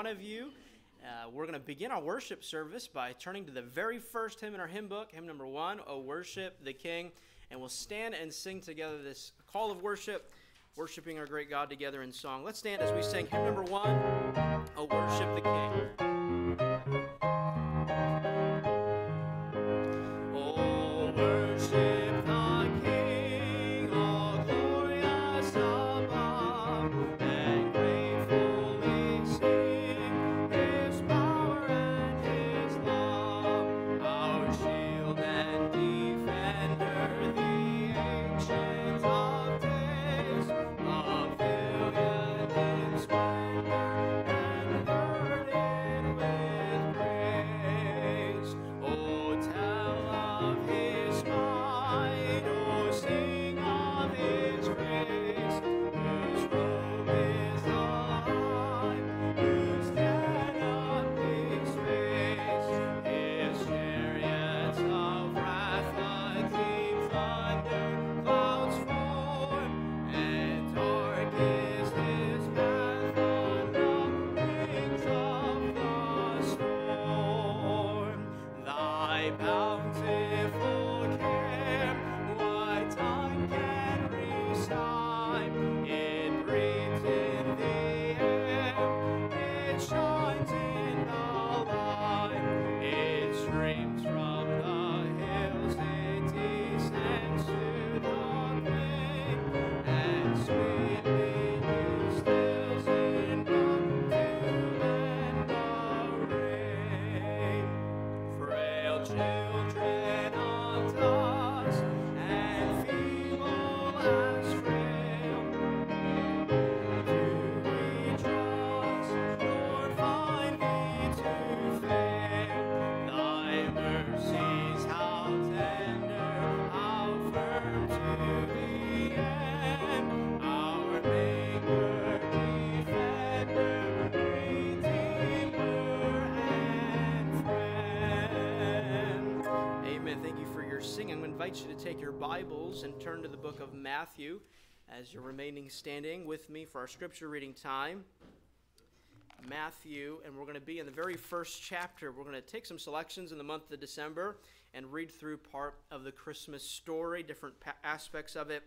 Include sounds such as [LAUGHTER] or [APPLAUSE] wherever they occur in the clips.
one of you. Uh, we're going to begin our worship service by turning to the very first hymn in our hymn book, hymn number one, O Worship the King. And we'll stand and sing together this call of worship, worshiping our great God together in song. Let's stand as we sing hymn number one, O Worship the King. Thank you for singing. I'm going to invite you to take your Bibles and turn to the book of Matthew as you're remaining standing with me for our scripture reading time. Matthew, and we're going to be in the very first chapter. We're going to take some selections in the month of December and read through part of the Christmas story, different pa- aspects of it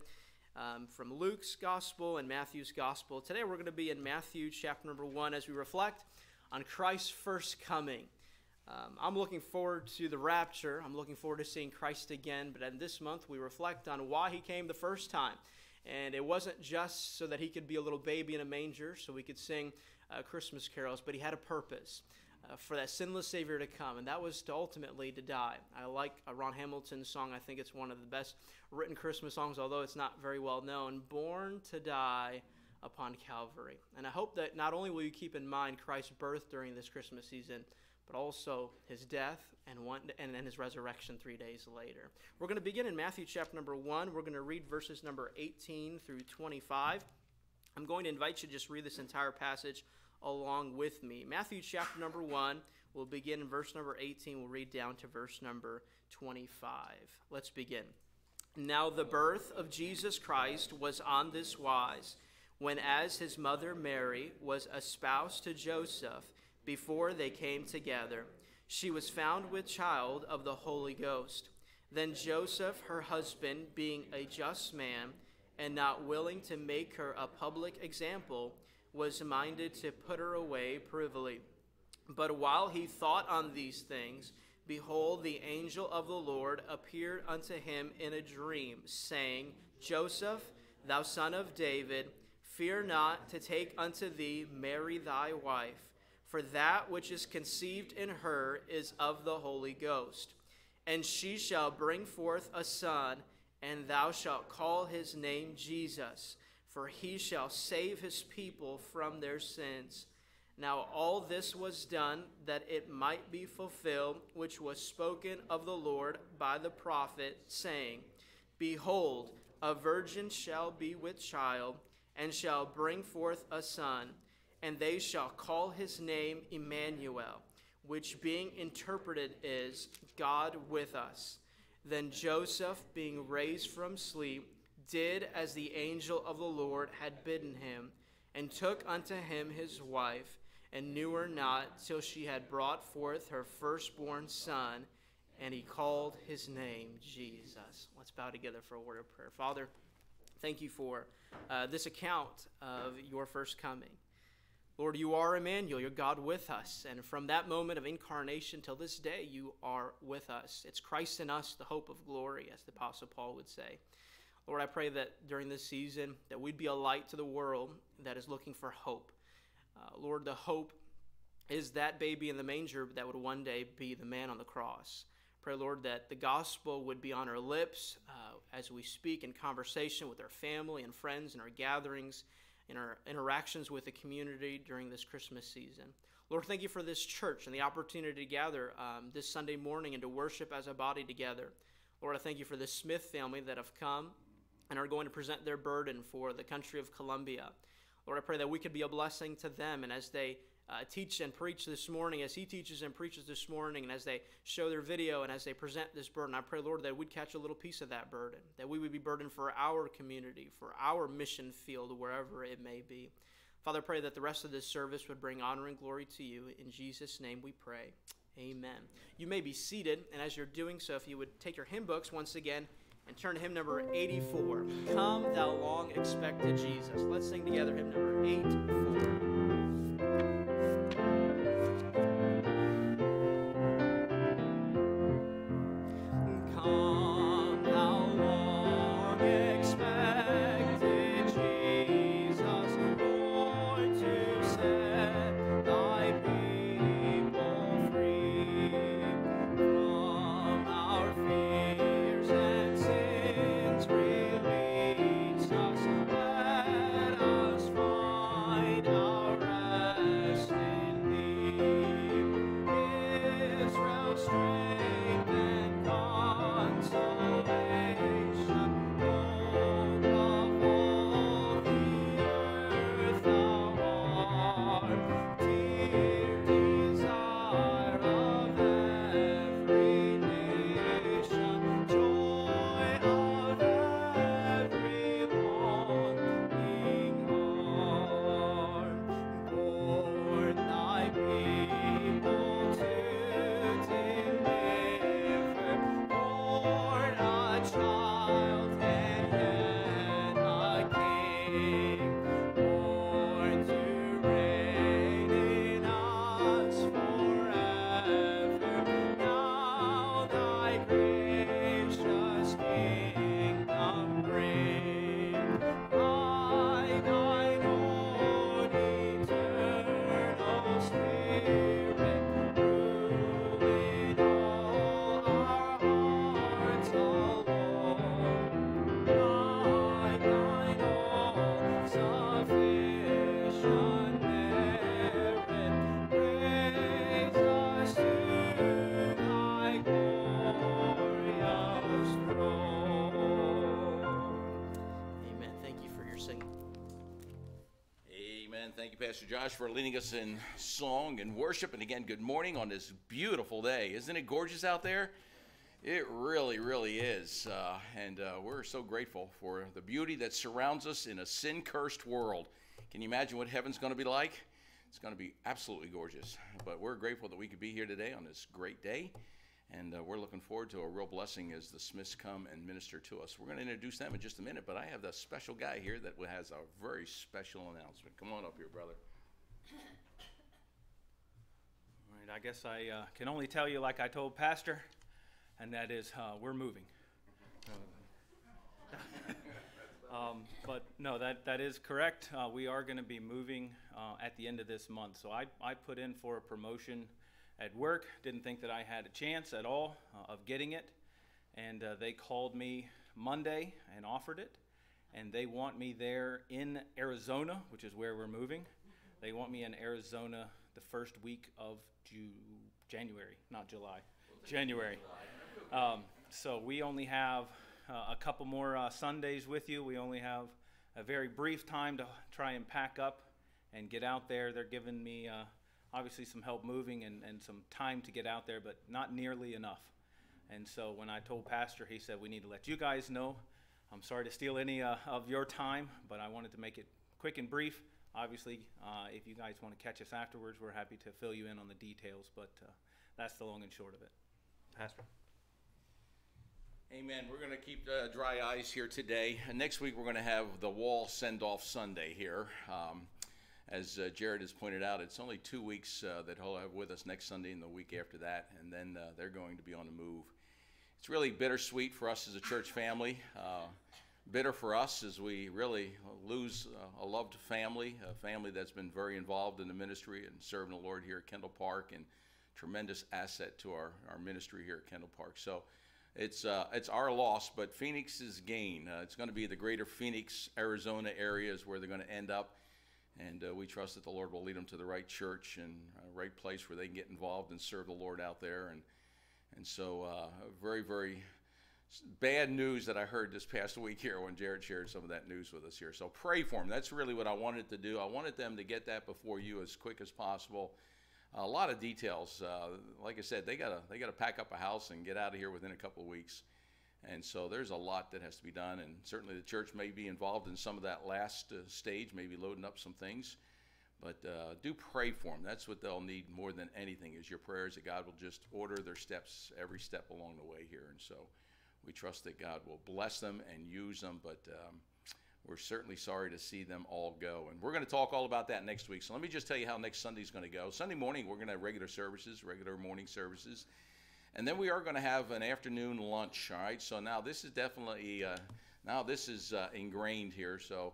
um, from Luke's gospel and Matthew's gospel. Today we're going to be in Matthew chapter number one as we reflect on Christ's first coming. Um, I'm looking forward to the rapture. I'm looking forward to seeing Christ again. But in this month, we reflect on why he came the first time. And it wasn't just so that he could be a little baby in a manger, so we could sing uh, Christmas carols, but he had a purpose. Uh, for that sinless Savior to come, and that was to ultimately to die. I like uh, Ron Hamilton's song. I think it's one of the best written Christmas songs, although it's not very well known. Born to die upon Calvary. And I hope that not only will you keep in mind Christ's birth during this Christmas season, but also his death and one and then his resurrection three days later. We're going to begin in Matthew chapter number one. We're going to read verses number 18 through 25. I'm going to invite you to just read this entire passage along with me. Matthew chapter number 1, we'll begin in verse number 18. We'll read down to verse number 25. Let's begin. Now the birth of Jesus Christ was on this wise, when as his mother Mary was espoused to Joseph, before they came together, she was found with child of the Holy Ghost. Then Joseph, her husband, being a just man, and not willing to make her a public example, was minded to put her away privily. But while he thought on these things, behold, the angel of the Lord appeared unto him in a dream, saying, Joseph, thou son of David, fear not to take unto thee Mary thy wife, for that which is conceived in her is of the Holy Ghost. And she shall bring forth a son, and thou shalt call his name Jesus, for he shall save his people from their sins. Now all this was done that it might be fulfilled, which was spoken of the Lord by the prophet, saying, Behold, a virgin shall be with child, and shall bring forth a son, and they shall call his name Emmanuel, which being interpreted is God with us. Then Joseph, being raised from sleep, did as the angel of the Lord had bidden him, and took unto him his wife, and knew her not till she had brought forth her firstborn son, and he called his name Jesus. Let's bow together for a word of prayer. Father, thank you for uh, this account of your first coming. Lord, you are Emmanuel, you're God with us. And from that moment of incarnation till this day, you are with us. It's Christ in us, the hope of glory, as the Apostle Paul would say. Lord, I pray that during this season that we'd be a light to the world that is looking for hope. Uh, Lord, the hope is that baby in the manger that would one day be the man on the cross. Pray, Lord, that the gospel would be on our lips uh, as we speak in conversation with our family and friends in our gatherings in our interactions with the community during this Christmas season. Lord, thank you for this church and the opportunity to gather um, this Sunday morning and to worship as a body together. Lord, I thank you for the Smith family that have come and are going to present their burden for the country of Colombia. Lord, I pray that we could be a blessing to them and as they uh, teach and preach this morning, as he teaches and preaches this morning, and as they show their video and as they present this burden, I pray, Lord, that we'd catch a little piece of that burden, that we would be burdened for our community, for our mission field, wherever it may be. Father, pray that the rest of this service would bring honor and glory to you. In Jesus' name we pray. Amen. You may be seated, and as you're doing so, if you would take your hymn books once again and turn to hymn number 84 Come, Thou Long Expected Jesus. Let's sing together hymn number 84. Pastor Josh, for leading us in song and worship. And again, good morning on this beautiful day. Isn't it gorgeous out there? It really, really is. Uh, and uh, we're so grateful for the beauty that surrounds us in a sin cursed world. Can you imagine what heaven's going to be like? It's going to be absolutely gorgeous. But we're grateful that we could be here today on this great day. And uh, we're looking forward to a real blessing as the Smiths come and minister to us. We're going to introduce them in just a minute, but I have the special guy here that has a very special announcement. Come on up here, brother. All right, I guess I uh, can only tell you like I told Pastor, and that is uh, we're moving. [LAUGHS] um, but no, that, that is correct. Uh, we are going to be moving uh, at the end of this month. So I, I put in for a promotion at work, didn't think that I had a chance at all uh, of getting it. And uh, they called me Monday and offered it. And they want me there in Arizona, which is where we're moving. They want me in Arizona the first week of Ju- January, not July, January. Um, so we only have uh, a couple more uh, Sundays with you. We only have a very brief time to try and pack up and get out there. They're giving me uh, obviously some help moving and, and some time to get out there, but not nearly enough. And so when I told Pastor, he said, We need to let you guys know. I'm sorry to steal any uh, of your time, but I wanted to make it quick and brief. Obviously, uh, if you guys want to catch us afterwards, we're happy to fill you in on the details, but uh, that's the long and short of it. Pastor. Amen. We're going to keep uh, dry eyes here today. Next week, we're going to have the Wall Send Off Sunday here. Um, as uh, Jared has pointed out, it's only two weeks uh, that he'll have with us next Sunday and the week after that, and then uh, they're going to be on the move. It's really bittersweet for us as a church family. Uh, bitter for us as we really lose uh, a loved family, a family that's been very involved in the ministry and serving the Lord here at Kendall Park, and tremendous asset to our, our ministry here at Kendall Park. So it's uh, it's our loss, but Phoenix's gain. Uh, it's going to be the greater Phoenix, Arizona areas where they're going to end up, and uh, we trust that the Lord will lead them to the right church and right place where they can get involved and serve the Lord out there. And and so, uh, very very bad news that I heard this past week here when Jared shared some of that news with us here. So pray for them. That's really what I wanted to do. I wanted them to get that before you as quick as possible a lot of details. Uh, like I said, they gotta they gotta pack up a house and get out of here within a couple of weeks, and so there's a lot that has to be done. And certainly the church may be involved in some of that last uh, stage, maybe loading up some things. But uh, do pray for them. That's what they'll need more than anything is your prayers that God will just order their steps every step along the way here. And so we trust that God will bless them and use them. But um, we're certainly sorry to see them all go. And we're going to talk all about that next week. So let me just tell you how next Sunday is going to go. Sunday morning, we're going to have regular services, regular morning services. And then we are going to have an afternoon lunch, all right? So now this is definitely, uh, now this is uh, ingrained here. So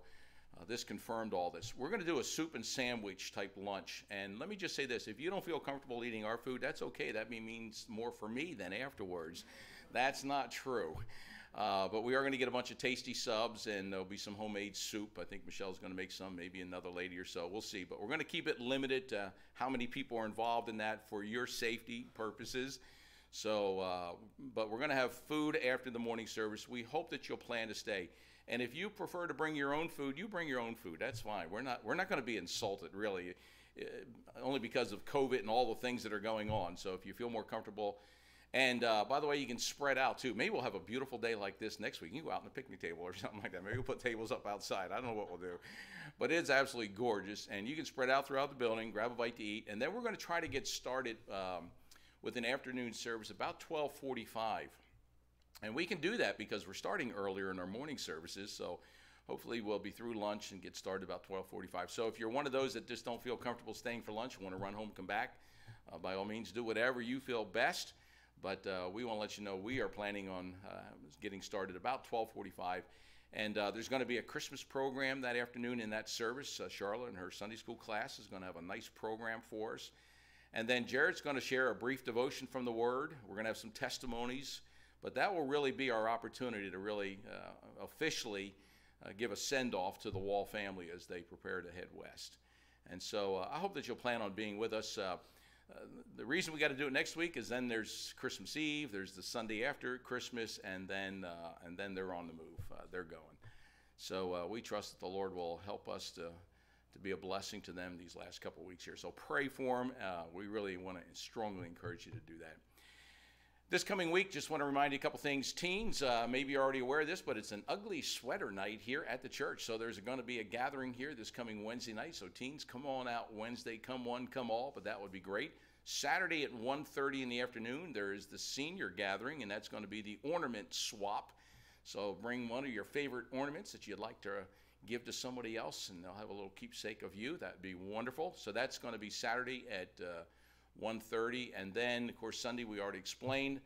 uh, this confirmed all this. We're going to do a soup and sandwich type lunch. And let me just say this if you don't feel comfortable eating our food, that's okay. That means more for me than afterwards. That's not true. Uh, but we are going to get a bunch of tasty subs, and there'll be some homemade soup. I think Michelle's going to make some, maybe another lady or so. We'll see. But we're going to keep it limited to how many people are involved in that for your safety purposes. So, uh, but we're going to have food after the morning service. We hope that you'll plan to stay. And if you prefer to bring your own food, you bring your own food. That's fine. We're not we're not going to be insulted really, uh, only because of COVID and all the things that are going on. So if you feel more comfortable and uh, by the way, you can spread out too. Maybe we'll have a beautiful day like this next week. You can go out on the picnic table or [LAUGHS] something like that. Maybe we'll put tables up outside. I don't know what we'll do. But it's absolutely gorgeous. And you can spread out throughout the building, grab a bite to eat. And then we're going to try to get started um, with an afternoon service about 1245. And we can do that because we're starting earlier in our morning services. So hopefully we'll be through lunch and get started about 1245. So if you're one of those that just don't feel comfortable staying for lunch, want to run home, come back, uh, by all means, do whatever you feel best. But uh, we want to let you know we are planning on uh, getting started about 1245. And uh, there's going to be a Christmas program that afternoon in that service. Uh, Charlotte and her Sunday school class is going to have a nice program for us. And then Jared's going to share a brief devotion from the Word. We're going to have some testimonies. But that will really be our opportunity to really uh, officially uh, give a send off to the Wall family as they prepare to head west. And so I hope that you'll plan on being with us. Uh, the reason we got to do it next week is then there's Christmas Eve, there's the Sunday after Christmas, and then uh, and then they're on the move. Uh, they're going. So uh, we trust that the Lord will help us to to be a blessing to them these last couple weeks here. So pray for them. Uh, we really want to strongly encourage you to do that. This coming week, just want to remind you a couple things. Teens, uh, maybe you're already aware of this, but it's an ugly sweater night here at the church. So there's going to be a gathering here this coming Wednesday night. So teens, come on out Wednesday. Come one, come all, but that would be great. Saturday at 1:30 in the afternoon, there is the senior gathering, and that's going to be the ornament swap. So bring one of your favorite ornaments that you'd like to give to somebody else, and they'll have a little keepsake of you. That'd be wonderful. So that's going to be Saturday at uh, 1:30, and then of course Sunday we already explained.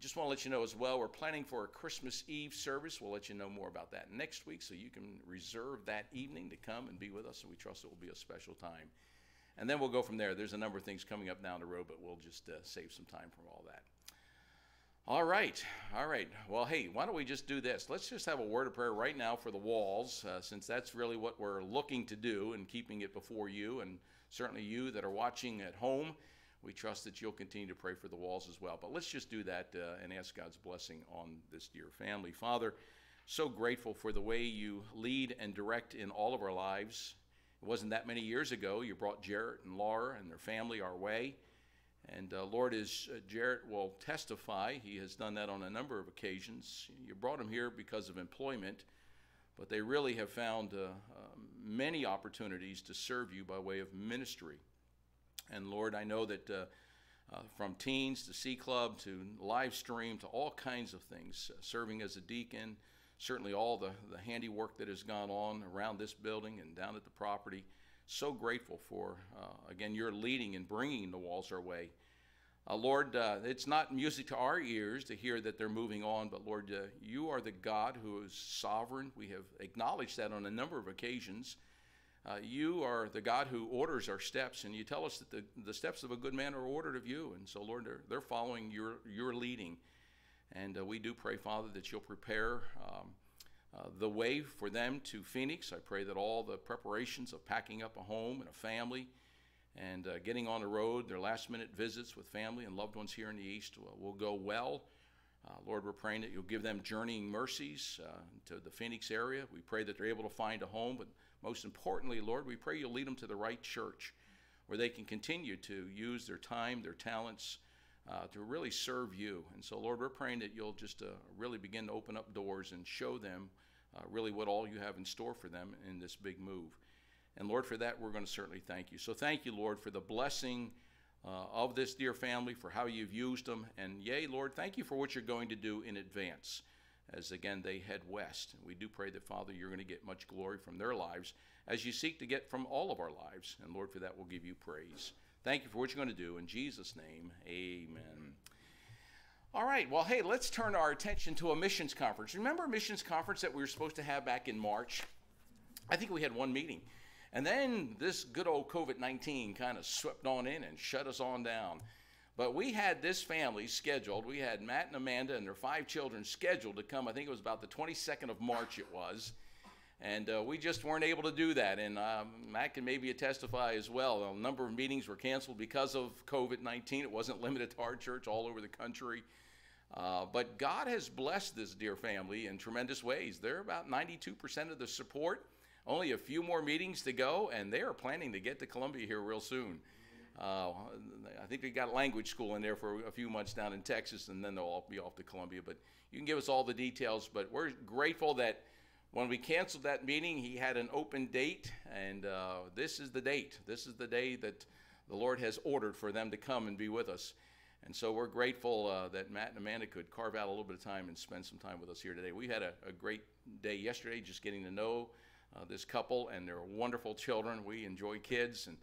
Just want to let you know as well, we're planning for a Christmas Eve service. We'll let you know more about that next week, so you can reserve that evening to come and be with us. And we trust it will be a special time. And then we'll go from there. There's a number of things coming up down the road, but we'll just uh, save some time from all that. All right, all right. Well, hey, why don't we just do this? Let's just have a word of prayer right now for the walls, uh, since that's really what we're looking to do and keeping it before you, and certainly you that are watching at home. We trust that you'll continue to pray for the walls as well. But let's just do that uh, and ask God's blessing on this dear family. Father, so grateful for the way you lead and direct in all of our lives. It wasn't that many years ago you brought Jarrett and Laura and their family our way. And uh, Lord, as uh, Jarrett will testify, he has done that on a number of occasions. You brought him here because of employment, but they really have found uh, many opportunities to serve you by way of ministry. And Lord, I know that uh, uh, from teens to C Club to live stream to all kinds of things, uh, serving as a deacon, certainly all the, the handiwork that has gone on around this building and down at the property so grateful for, uh, again, your leading and bringing the walls our way. Uh, Lord, uh, it's not music to our ears to hear that they're moving on, but Lord, uh, you are the God who is sovereign. We have acknowledged that on a number of occasions. Uh, you are the God who orders our steps, and you tell us that the, the steps of a good man are ordered of you. And so, Lord, they're, they're following your, your leading. And uh, we do pray, Father, that you'll prepare. Um, uh, the way for them to Phoenix. I pray that all the preparations of packing up a home and a family and uh, getting on the road, their last minute visits with family and loved ones here in the East will, will go well. Uh, Lord, we're praying that you'll give them journeying mercies uh, to the Phoenix area. We pray that they're able to find a home, but most importantly, Lord, we pray you'll lead them to the right church where they can continue to use their time, their talents, uh, to really serve you. And so, Lord, we're praying that you'll just uh, really begin to open up doors and show them uh, really what all you have in store for them in this big move. And Lord, for that, we're going to certainly thank you. So thank you, Lord, for the blessing uh, of this dear family, for how you've used them. And yea, Lord, thank you for what you're going to do in advance as again they head west. And we do pray that, Father, you're going to get much glory from their lives as you seek to get from all of our lives. And Lord, for that, we'll give you praise. Thank you for what you're going to do. In Jesus' name, amen. All right, well, hey, let's turn our attention to a missions conference. Remember a missions conference that we were supposed to have back in March? I think we had one meeting. And then this good old COVID 19 kind of swept on in and shut us on down. But we had this family scheduled. We had Matt and Amanda and their five children scheduled to come. I think it was about the 22nd of March, it was. And uh, we just weren't able to do that. And um, Matt can maybe testify as well. A number of meetings were canceled because of COVID 19. It wasn't limited to our church, all over the country. Uh, but God has blessed this dear family in tremendous ways. They're about 92% of the support. Only a few more meetings to go, and they are planning to get to Colombia here real soon. Uh, I think they got language school in there for a few months down in Texas, and then they'll all be off to Colombia. But you can give us all the details. But we're grateful that when we canceled that meeting, he had an open date, and uh, this is the date. This is the day that the Lord has ordered for them to come and be with us. And so we're grateful uh, that Matt and Amanda could carve out a little bit of time and spend some time with us here today. We had a, a great day yesterday just getting to know uh, this couple and their wonderful children. We enjoy kids, and,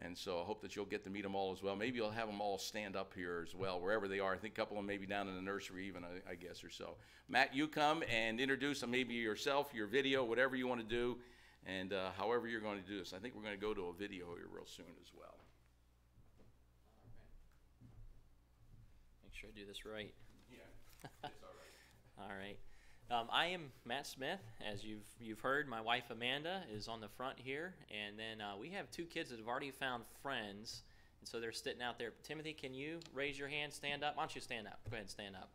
and so I hope that you'll get to meet them all as well. Maybe you'll have them all stand up here as well, wherever they are. I think a couple of them maybe down in the nursery, even, I, I guess, or so. Matt, you come and introduce them, maybe yourself, your video, whatever you want to do, and uh, however you're going to do this. I think we're going to go to a video here real soon as well. Sure I do this right. Yeah, it's [LAUGHS] all right. All right. Um, I am Matt Smith. As you've you've heard, my wife Amanda is on the front here, and then uh, we have two kids that have already found friends, and so they're sitting out there. Timothy, can you raise your hand? Stand up. Why don't you stand up? Go ahead and stand up.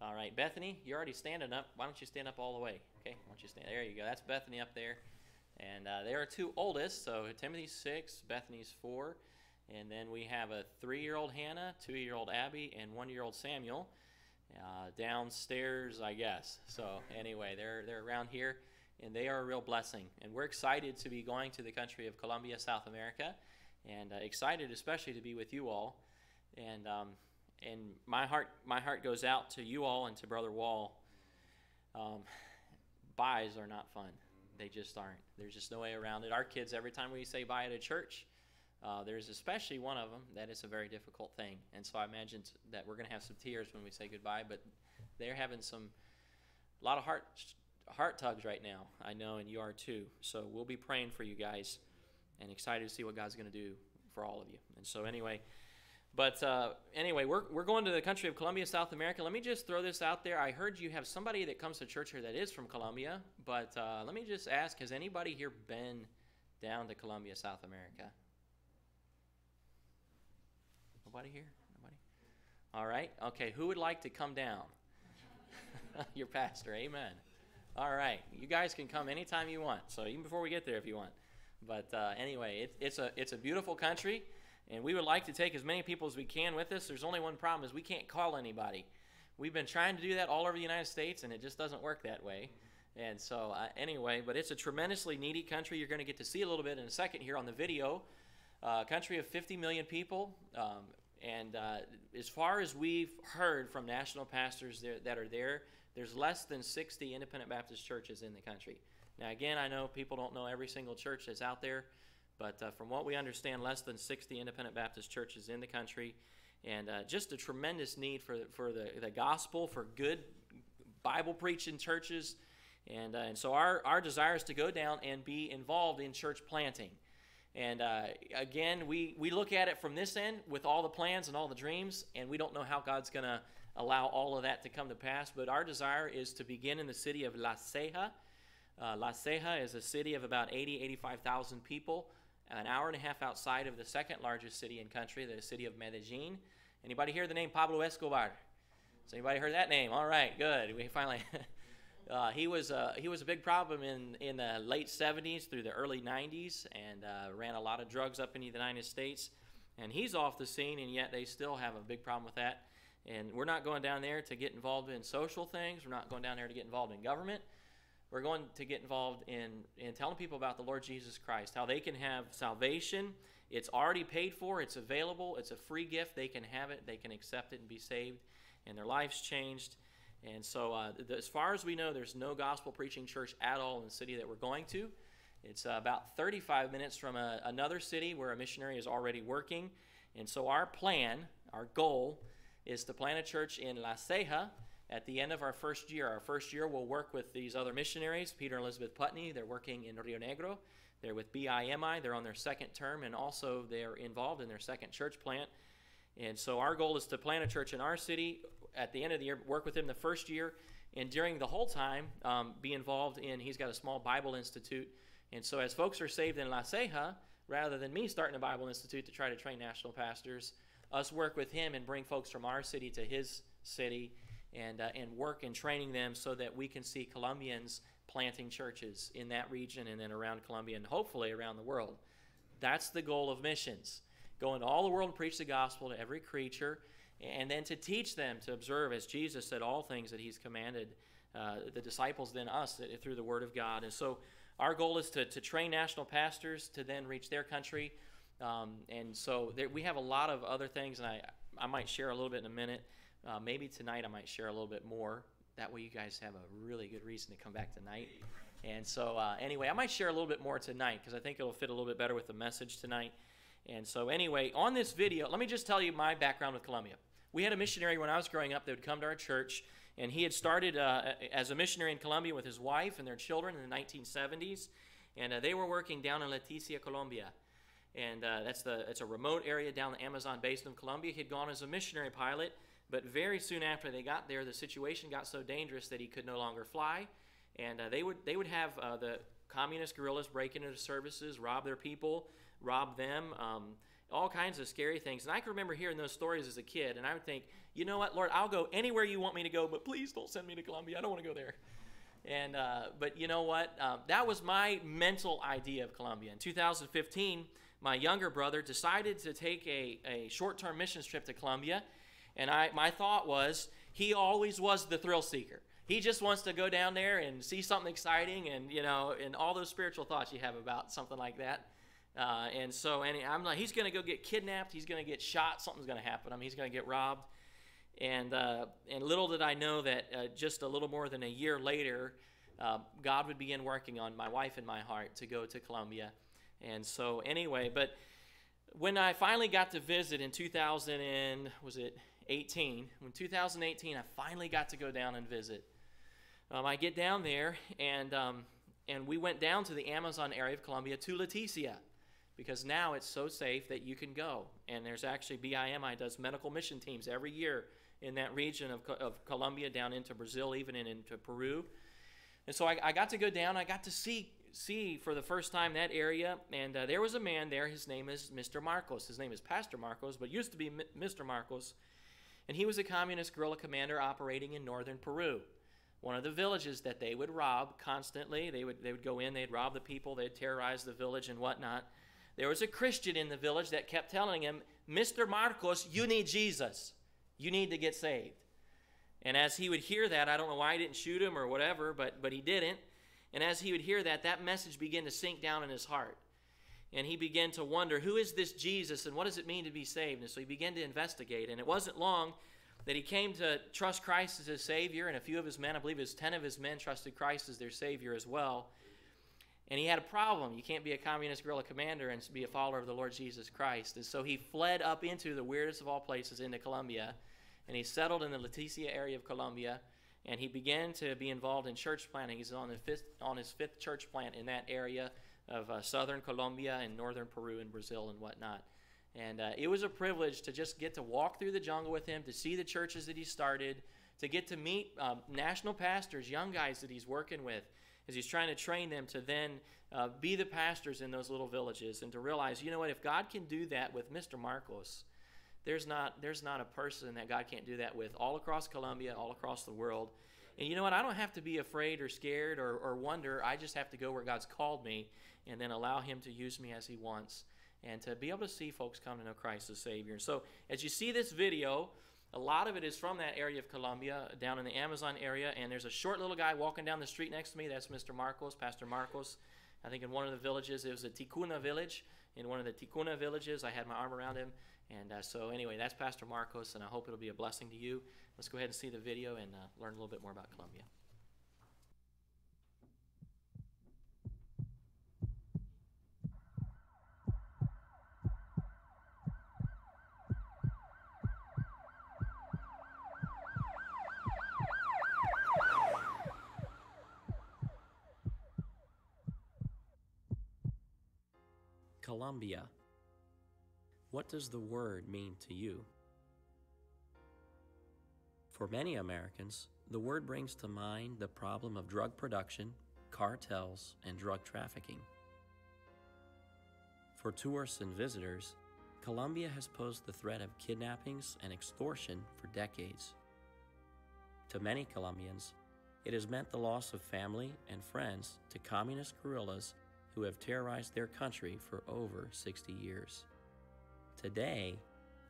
All right, Bethany, you're already standing up. Why don't you stand up all the way? Okay, why don't you stand? There you go. That's Bethany up there, and uh, they are two oldest. So Timothy's six, Bethany's four. And then we have a three year old Hannah, two year old Abby, and one year old Samuel uh, downstairs, I guess. So, anyway, they're, they're around here and they are a real blessing. And we're excited to be going to the country of Colombia, South America. and uh, excited, especially to be with you all. And um, and my heart my heart goes out to you all and to Brother Wall. Um, byes are not fun. They just aren't. There's just no way around it. Our kids, every time we say bye at a church, uh, there's especially one of them that is a very difficult thing. And so I imagine that we're going to have some tears when we say goodbye, but they're having some, a lot of heart, heart tugs right now. I know, and you are too. So we'll be praying for you guys and excited to see what God's going to do for all of you. And so, anyway, but uh, anyway, we're, we're going to the country of Colombia, South America. Let me just throw this out there. I heard you have somebody that comes to church here that is from Colombia, but uh, let me just ask has anybody here been down to Colombia, South America? Nobody here? Nobody? All right. Okay. Who would like to come down? [LAUGHS] Your pastor. Amen. All right. You guys can come anytime you want. So even before we get there, if you want. But uh, anyway, it, it's a it's a beautiful country and we would like to take as many people as we can with us. There's only one problem is we can't call anybody. We've been trying to do that all over the United States, and it just doesn't work that way. And so, uh, anyway, but it's a tremendously needy country. You're going to get to see a little bit in a second here on the video. Uh, country of 50 million people. Um, and uh, as far as we've heard from national pastors there, that are there, there's less than 60 independent Baptist churches in the country. Now, again, I know people don't know every single church that's out there. But uh, from what we understand, less than 60 independent Baptist churches in the country, and uh, just a tremendous need for, for the, the gospel, for good Bible preaching churches. And, uh, and so our, our desire is to go down and be involved in church planting. And uh, again, we, we look at it from this end with all the plans and all the dreams, and we don't know how God's going to allow all of that to come to pass. But our desire is to begin in the city of La Ceja. Uh, La Ceja is a city of about 80, 85,000 people an hour and a half outside of the second largest city in country, the city of Medellin. Anybody hear the name Pablo Escobar? Has anybody heard that name? All right, good. We finally. [LAUGHS] uh, he was uh, he was a big problem in in the late 70s through the early 90s, and uh, ran a lot of drugs up in the United States. And he's off the scene, and yet they still have a big problem with that. And we're not going down there to get involved in social things. We're not going down there to get involved in government we're going to get involved in, in telling people about the Lord Jesus Christ, how they can have salvation. It's already paid for, it's available, it's a free gift. They can have it, they can accept it and be saved, and their lives changed. And so, uh, as far as we know, there's no gospel preaching church at all in the city that we're going to. It's uh, about 35 minutes from a, another city where a missionary is already working. And so, our plan, our goal, is to plant a church in La Ceja, at the end of our first year. Our first year, we'll work with these other missionaries, Peter and Elizabeth Putney. They're working in Rionegro. They're with BIMI. They're on their second term, and also they're involved in their second church plant. And so our goal is to plant a church in our city at the end of the year, work with him the first year, and during the whole time, um, be involved in, he's got a small Bible Institute. And so as folks are saved in La Ceja, rather than me starting a Bible Institute to try to train national pastors, us work with him and bring folks from our city to his city and, uh, and work in training them so that we can see Colombians planting churches in that region and then around Colombia and hopefully around the world. That's the goal of missions. Go into all the world and preach the gospel to every creature and then to teach them to observe, as Jesus said, all things that He's commanded uh, the disciples, then us, through the Word of God. And so our goal is to, to train national pastors to then reach their country. Um, and so there, we have a lot of other things, and I, I might share a little bit in a minute. Uh, maybe tonight I might share a little bit more. That way you guys have a really good reason to come back tonight. And so, uh, anyway, I might share a little bit more tonight because I think it'll fit a little bit better with the message tonight. And so, anyway, on this video, let me just tell you my background with Colombia. We had a missionary when I was growing up that would come to our church, and he had started uh, as a missionary in Colombia with his wife and their children in the 1970s. And uh, they were working down in Leticia, Colombia. And uh, that's the, it's a remote area down the Amazon basin of Colombia. He'd gone as a missionary pilot but very soon after they got there, the situation got so dangerous that he could no longer fly. And uh, they, would, they would have uh, the communist guerrillas break into services, rob their people, rob them, um, all kinds of scary things. And I can remember hearing those stories as a kid, and I would think, you know what, Lord, I'll go anywhere you want me to go, but please don't send me to Colombia. I don't want to go there. And uh, but you know what? Um, that was my mental idea of Colombia. In 2015, my younger brother decided to take a, a short-term missions trip to Colombia and I, my thought was, he always was the thrill seeker. He just wants to go down there and see something exciting and, you know, and all those spiritual thoughts you have about something like that. Uh, and so, and I'm like, he's going to go get kidnapped. He's going to get shot. Something's going to happen. I mean, he's going to get robbed. And uh, and little did I know that uh, just a little more than a year later, uh, God would begin working on my wife and my heart to go to Colombia. And so, anyway, but when I finally got to visit in 2000 and was it 18? When 2018, I finally got to go down and visit. Um, I get down there and um, and we went down to the Amazon area of Colombia to Leticia because now it's so safe that you can go. And there's actually BIMI does medical mission teams every year in that region of, of Colombia down into Brazil, even in, into Peru. And so I, I got to go down. I got to see see for the first time that area, and uh, there was a man there. His name is Mr. Marcos. His name is Pastor Marcos, but used to be M- Mr. Marcos, and he was a communist guerrilla commander operating in northern Peru. One of the villages that they would rob constantly. They would they would go in, they'd rob the people, they'd terrorize the village and whatnot. There was a Christian in the village that kept telling him, "Mr. Marcos, you need Jesus." You need to get saved. And as he would hear that, I don't know why he didn't shoot him or whatever, but, but he didn't. And as he would hear that, that message began to sink down in his heart. And he began to wonder, who is this Jesus and what does it mean to be saved? And so he began to investigate. And it wasn't long that he came to trust Christ as his Savior. And a few of his men, I believe it was 10 of his men, trusted Christ as their Savior as well. And he had a problem. You can't be a communist guerrilla commander and be a follower of the Lord Jesus Christ. And so he fled up into the weirdest of all places, into Colombia and he settled in the Leticia area of Colombia, and he began to be involved in church planting. He's on, fifth, on his fifth church plant in that area of uh, southern Colombia and northern Peru and Brazil and whatnot. And uh, it was a privilege to just get to walk through the jungle with him, to see the churches that he started, to get to meet um, national pastors, young guys that he's working with, he's trying to train them to then uh, be the pastors in those little villages, and to realize, you know what, if God can do that with Mr. Marcos, there's not, there's not a person that God can't do that with all across Colombia, all across the world. And you know what? I don't have to be afraid or scared or, or wonder. I just have to go where God's called me and then allow Him to use me as He wants and to be able to see folks come to know Christ as Savior. And So as you see this video, a lot of it is from that area of Colombia, down in the Amazon area. And there's a short little guy walking down the street next to me. That's Mr. Marcos, Pastor Marcos. I think in one of the villages, it was a Ticuna village. In one of the Ticuna villages, I had my arm around him. And uh, so, anyway, that's Pastor Marcos, and I hope it'll be a blessing to you. Let's go ahead and see the video and uh, learn a little bit more about Colombia. Colombia. What does the word mean to you? For many Americans, the word brings to mind the problem of drug production, cartels, and drug trafficking. For tourists and visitors, Colombia has posed the threat of kidnappings and extortion for decades. To many Colombians, it has meant the loss of family and friends to communist guerrillas who have terrorized their country for over 60 years. Today,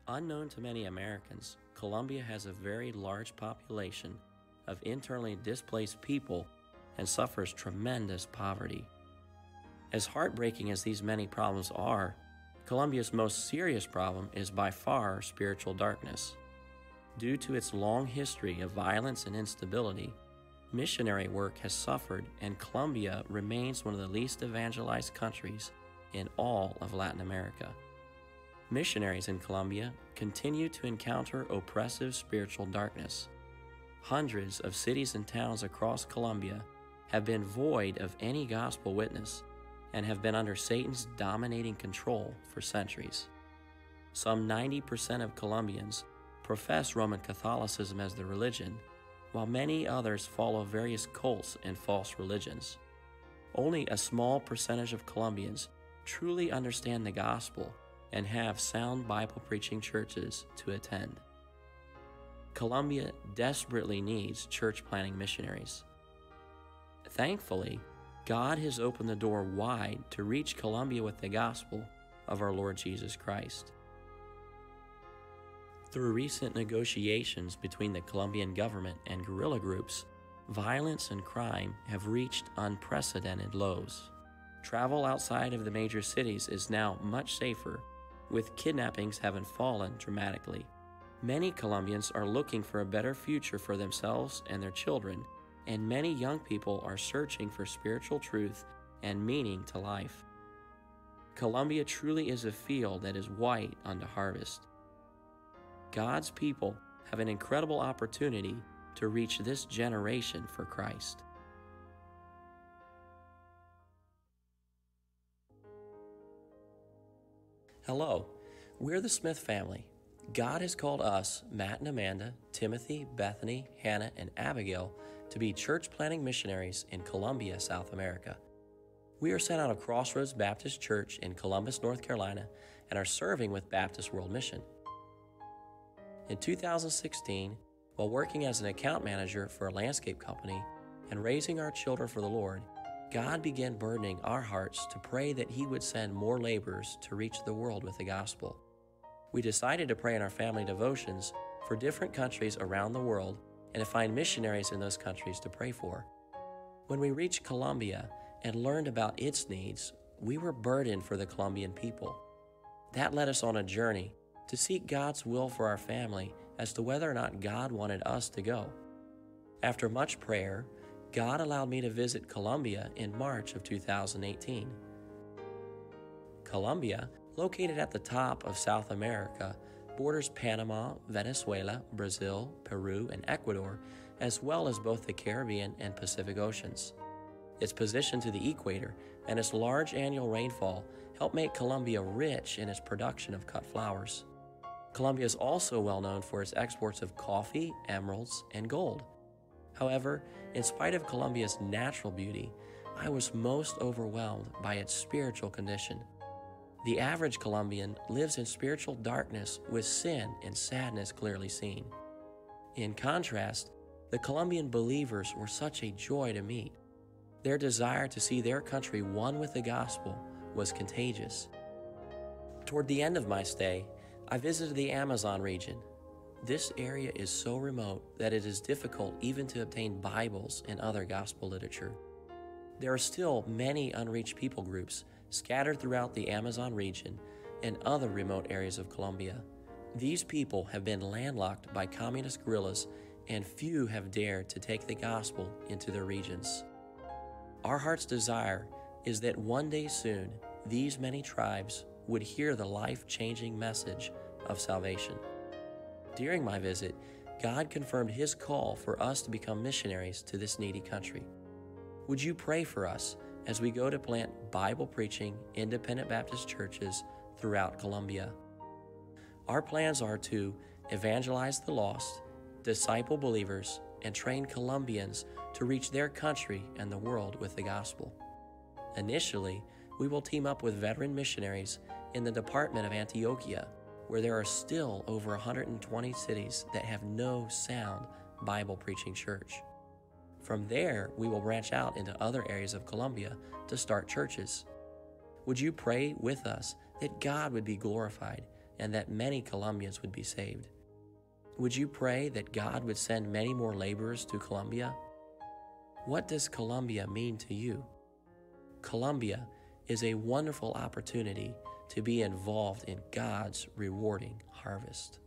unknown to many Americans, Colombia has a very large population of internally displaced people and suffers tremendous poverty. As heartbreaking as these many problems are, Colombia's most serious problem is by far spiritual darkness. Due to its long history of violence and instability, missionary work has suffered, and Colombia remains one of the least evangelized countries in all of Latin America missionaries in Colombia continue to encounter oppressive spiritual darkness. Hundreds of cities and towns across Colombia have been void of any gospel witness and have been under Satan's dominating control for centuries. Some 90% of Colombians profess Roman Catholicism as their religion, while many others follow various cults and false religions. Only a small percentage of Colombians truly understand the gospel and have sound Bible preaching churches to attend. Colombia desperately needs church planting missionaries. Thankfully, God has opened the door wide to reach Colombia with the gospel of our Lord Jesus Christ. Through recent negotiations between the Colombian government and guerrilla groups, violence and crime have reached unprecedented lows. travel outside of the major cities is now much safer, with kidnappings having fallen dramatically. Many Colombians are looking for a better future for themselves and their children, and many young people are searching for spiritual truth and meaning to life. Colombia truly is a field that is white unto harvest. God's people have an incredible opportunity to reach this generation for Christ. Hello, we're the Smith family. God has called us, Matt and Amanda, Timothy, Bethany, Hannah, and Abigail, to be church planting missionaries in Colombia, South America. We are sent out of Crossroads Baptist Church in Columbus, North Carolina, and are serving with Baptist World Mission. In 2016, while working as an account manager for a landscape company and raising our children for the Lord, God began burdening our hearts to pray that He would send more laborers to reach the world with the gospel. We decided to pray in our family devotions for different countries around the world and to find missionaries in those countries to pray for. When we reached Colombia and learned about its needs, we were burdened for the Colombian people. That led us on a journey to seek God's will for our family as to whether or not God wanted us to go. After much prayer, God allowed me to visit Colombia in March of 2018. Colombia, located at the top of South America, borders Panama, Venezuela, Brazil, Peru, and Ecuador, as well as both the Caribbean and Pacific Oceans. Its position to the equator and its large annual rainfall help make Colombia rich in its production of cut flowers. Colombia is also well known for its exports of coffee, emeralds, and gold. However, in spite of Colombia's natural beauty, I was most overwhelmed by its spiritual condition. The average Colombian lives in spiritual darkness with sin and sadness clearly seen. In contrast, the Colombian believers were such a joy to meet. Their desire to see their country won with the gospel was contagious. Toward the end of my stay, I visited the Amazon region. This area is so remote that it is difficult even to obtain Bibles and other gospel literature. There are still many unreached people groups scattered throughout the Amazon region and other remote areas of Colombia. These people have been landlocked by communist guerrillas, and few have dared to take the gospel into their regions. Our heart's desire is that one day soon these many tribes would hear the life changing message of salvation. During my visit, God confirmed His call for us to become missionaries to this needy country. Would you pray for us as we go to plant Bible preaching independent Baptist churches throughout Colombia? Our plans are to evangelize the lost, disciple believers, and train Colombians to reach their country and the world with the gospel. Initially, we will team up with veteran missionaries in the Department of Antioquia, where there are still over 120 cities that have no sound Bible preaching church. From there, we will branch out into other areas of Colombia to start churches. Would you pray with us that God would be glorified and that many Colombians would be saved? Would you pray that God would send many more laborers to Colombia? What does Colombia mean to you? Colombia is a wonderful opportunity to be involved in God's rewarding harvest.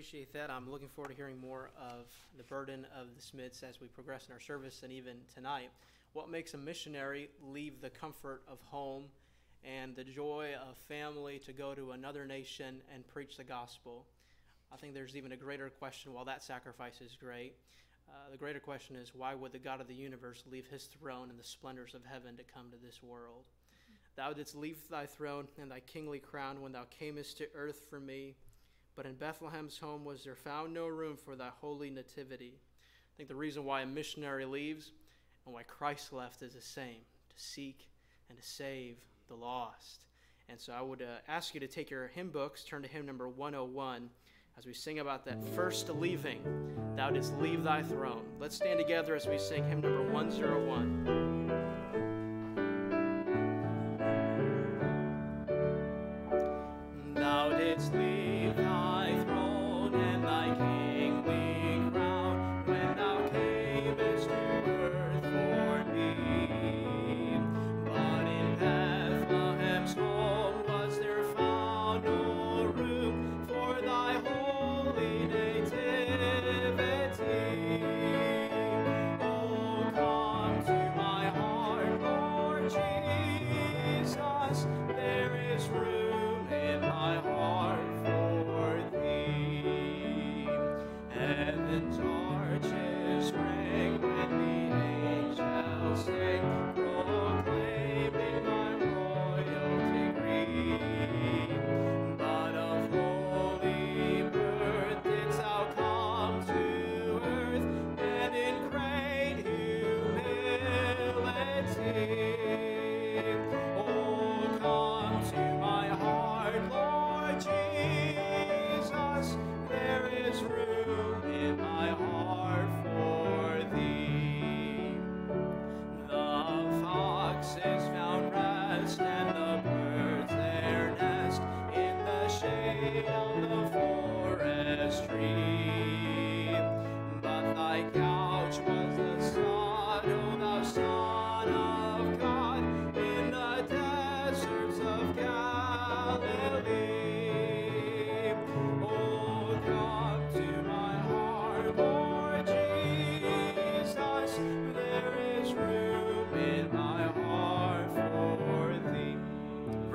Appreciate that. I'm looking forward to hearing more of the burden of the Smiths as we progress in our service and even tonight. What makes a missionary leave the comfort of home and the joy of family to go to another nation and preach the gospel? I think there's even a greater question. While that sacrifice is great, uh, the greater question is why would the God of the universe leave his throne and the splendors of heaven to come to this world? Thou didst leave thy throne and thy kingly crown when thou camest to earth for me. But in Bethlehem's home was there found no room for thy holy nativity. I think the reason why a missionary leaves and why Christ left is the same to seek and to save the lost. And so I would uh, ask you to take your hymn books, turn to hymn number 101 as we sing about that first leaving. Thou didst leave thy throne. Let's stand together as we sing hymn number 101.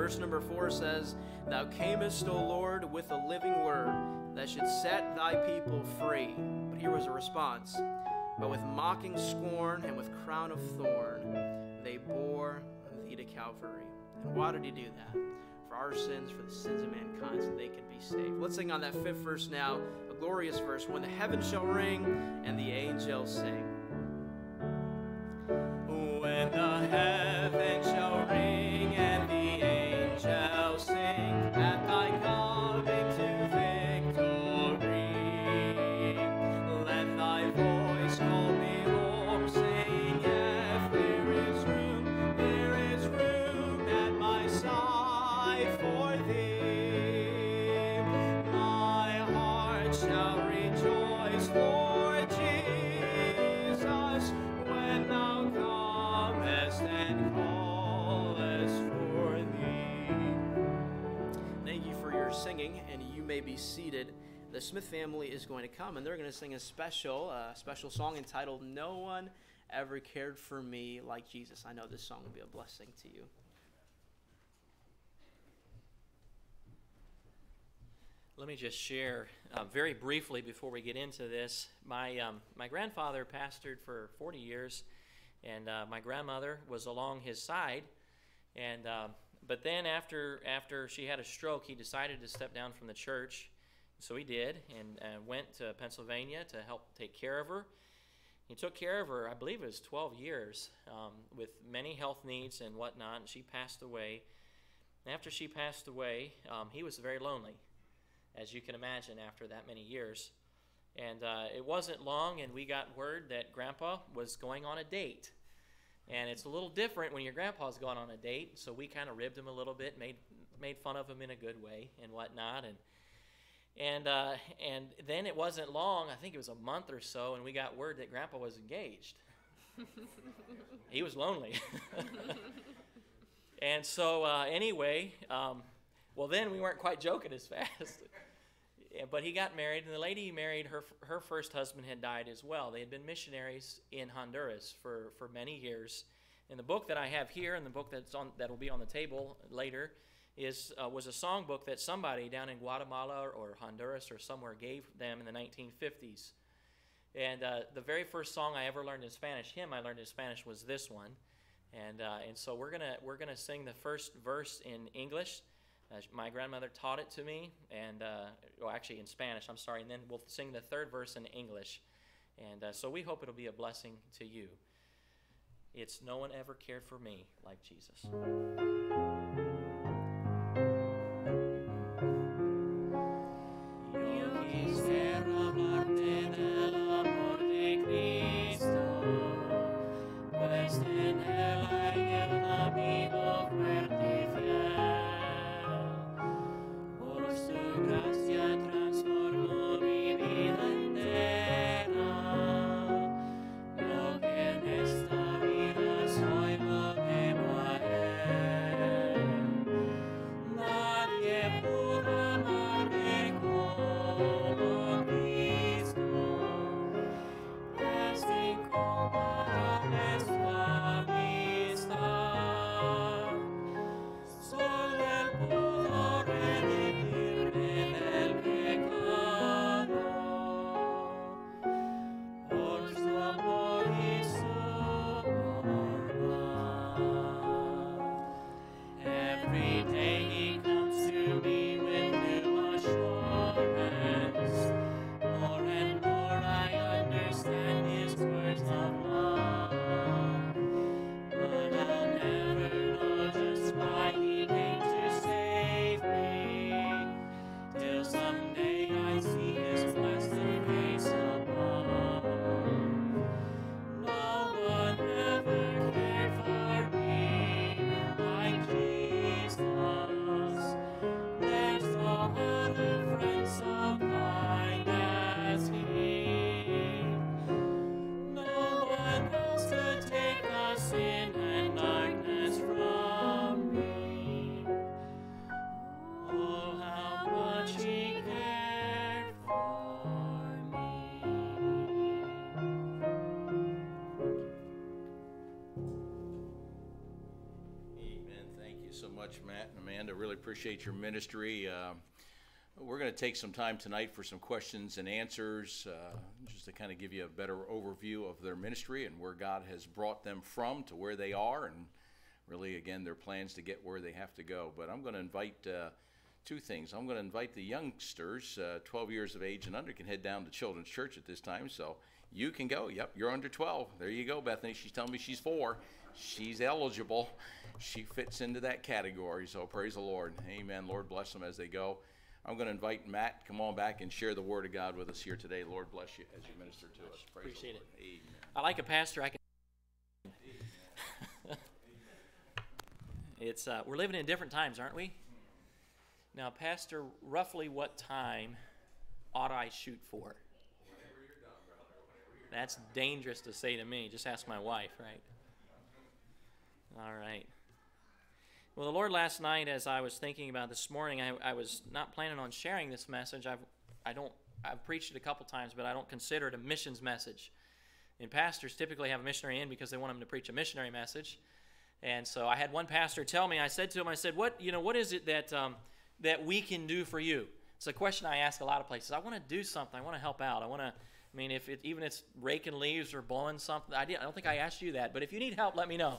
Verse number four says, Thou camest, O Lord, with a living word that should set thy people free. But here was a response. But with mocking scorn and with crown of thorn, they bore thee to Calvary. And why did he do that? For our sins, for the sins of mankind, so they could be saved. Let's sing on that fifth verse now, a glorious verse. When the heavens shall ring and the angels sing. When the heavens seated. The Smith family is going to come, and they're going to sing a special, uh, special song entitled "No One Ever Cared for Me Like Jesus." I know this song will be a blessing to you. Let me just share uh, very briefly before we get into this. My um, my grandfather pastored for 40 years, and uh, my grandmother was along his side. And uh, but then after after she had a stroke, he decided to step down from the church. So he did, and uh, went to Pennsylvania to help take care of her. He took care of her, I believe it was 12 years, um, with many health needs and whatnot. And she passed away. After she passed away, um, he was very lonely as you can imagine, after that many years. And uh, it wasn't long, and we got word that Grandpa was going on a date. And it's a little different when your grandpa's gone on a date, so we kind of ribbed him a little bit, made made fun of him in a good way and whatnot. And and uh, and then it wasn't long. I think it was a month or so, and we got word that Grandpa was engaged. [LAUGHS] he was lonely. [LAUGHS] and so uh, anyway, um, well then we weren't quite joking as fast. But he got married, and the lady he married, her her first husband had died as well. They had been missionaries in Honduras for, for many years. And the book that I have here, and the book that's on that will be on the table later, is uh, was a songbook that somebody down in Guatemala or Honduras or somewhere gave them in the 1950s. And uh, the very first song I ever learned in Spanish, hymn I learned in Spanish, was this one. And uh, and so we're gonna we're gonna sing the first verse in English. My grandmother taught it to me, and uh, well, actually in Spanish. I'm sorry, and then we'll sing the third verse in English, and uh, so we hope it'll be a blessing to you. It's no one ever cared for me like Jesus. Much, Matt and Amanda. Really appreciate your ministry. Uh, we're going to take some time tonight for some questions and answers, uh, just to kind of give you a better overview of their ministry and where God has brought them from to where they are, and really, again, their plans to get where they have to go. But I'm going to invite uh, two things. I'm going to invite the youngsters, uh, 12 years of age and under, can head down to Children's Church at this time. So you can go. Yep, you're under 12. There you go, Bethany. She's telling me she's four. She's eligible. She fits into that category. So praise the Lord. Amen. Lord bless them as they go. I'm going to invite Matt. Come on back and share the Word of God with us here today. Lord bless you as you minister to us. Praise Appreciate the it. Amen. I like a pastor. I can. [LAUGHS] it's uh, we're living in different times, aren't we? Now, Pastor, roughly what time ought I shoot for? That's dangerous to say to me. Just ask my wife, right? All right. Well, the Lord last night, as I was thinking about this morning, I, I was not planning on sharing this message. I've, I don't, I've preached it a couple times, but I don't consider it a missions message. And pastors typically have a missionary in because they want them to preach a missionary message. And so I had one pastor tell me, I said to him, I said, what, you know, what is it that, um, that we can do for you? It's a question I ask a lot of places. I want to do something. I want to help out. I want to, I mean, if it, even it's raking leaves or blowing something, I, didn't, I don't think I asked you that, but if you need help, let me know.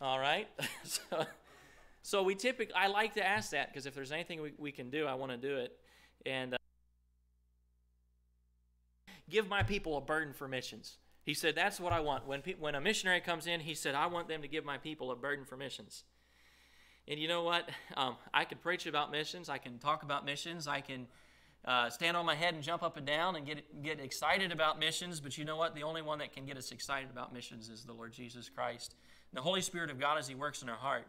All right? [LAUGHS] so, so we typically, I like to ask that because if there's anything we, we can do, I want to do it. And uh, give my people a burden for missions. He said, That's what I want. When, when a missionary comes in, he said, I want them to give my people a burden for missions. And you know what? Um, I can preach about missions. I can talk about missions. I can uh, stand on my head and jump up and down and get, get excited about missions. But you know what? The only one that can get us excited about missions is the Lord Jesus Christ. And the Holy Spirit of God as He works in our heart.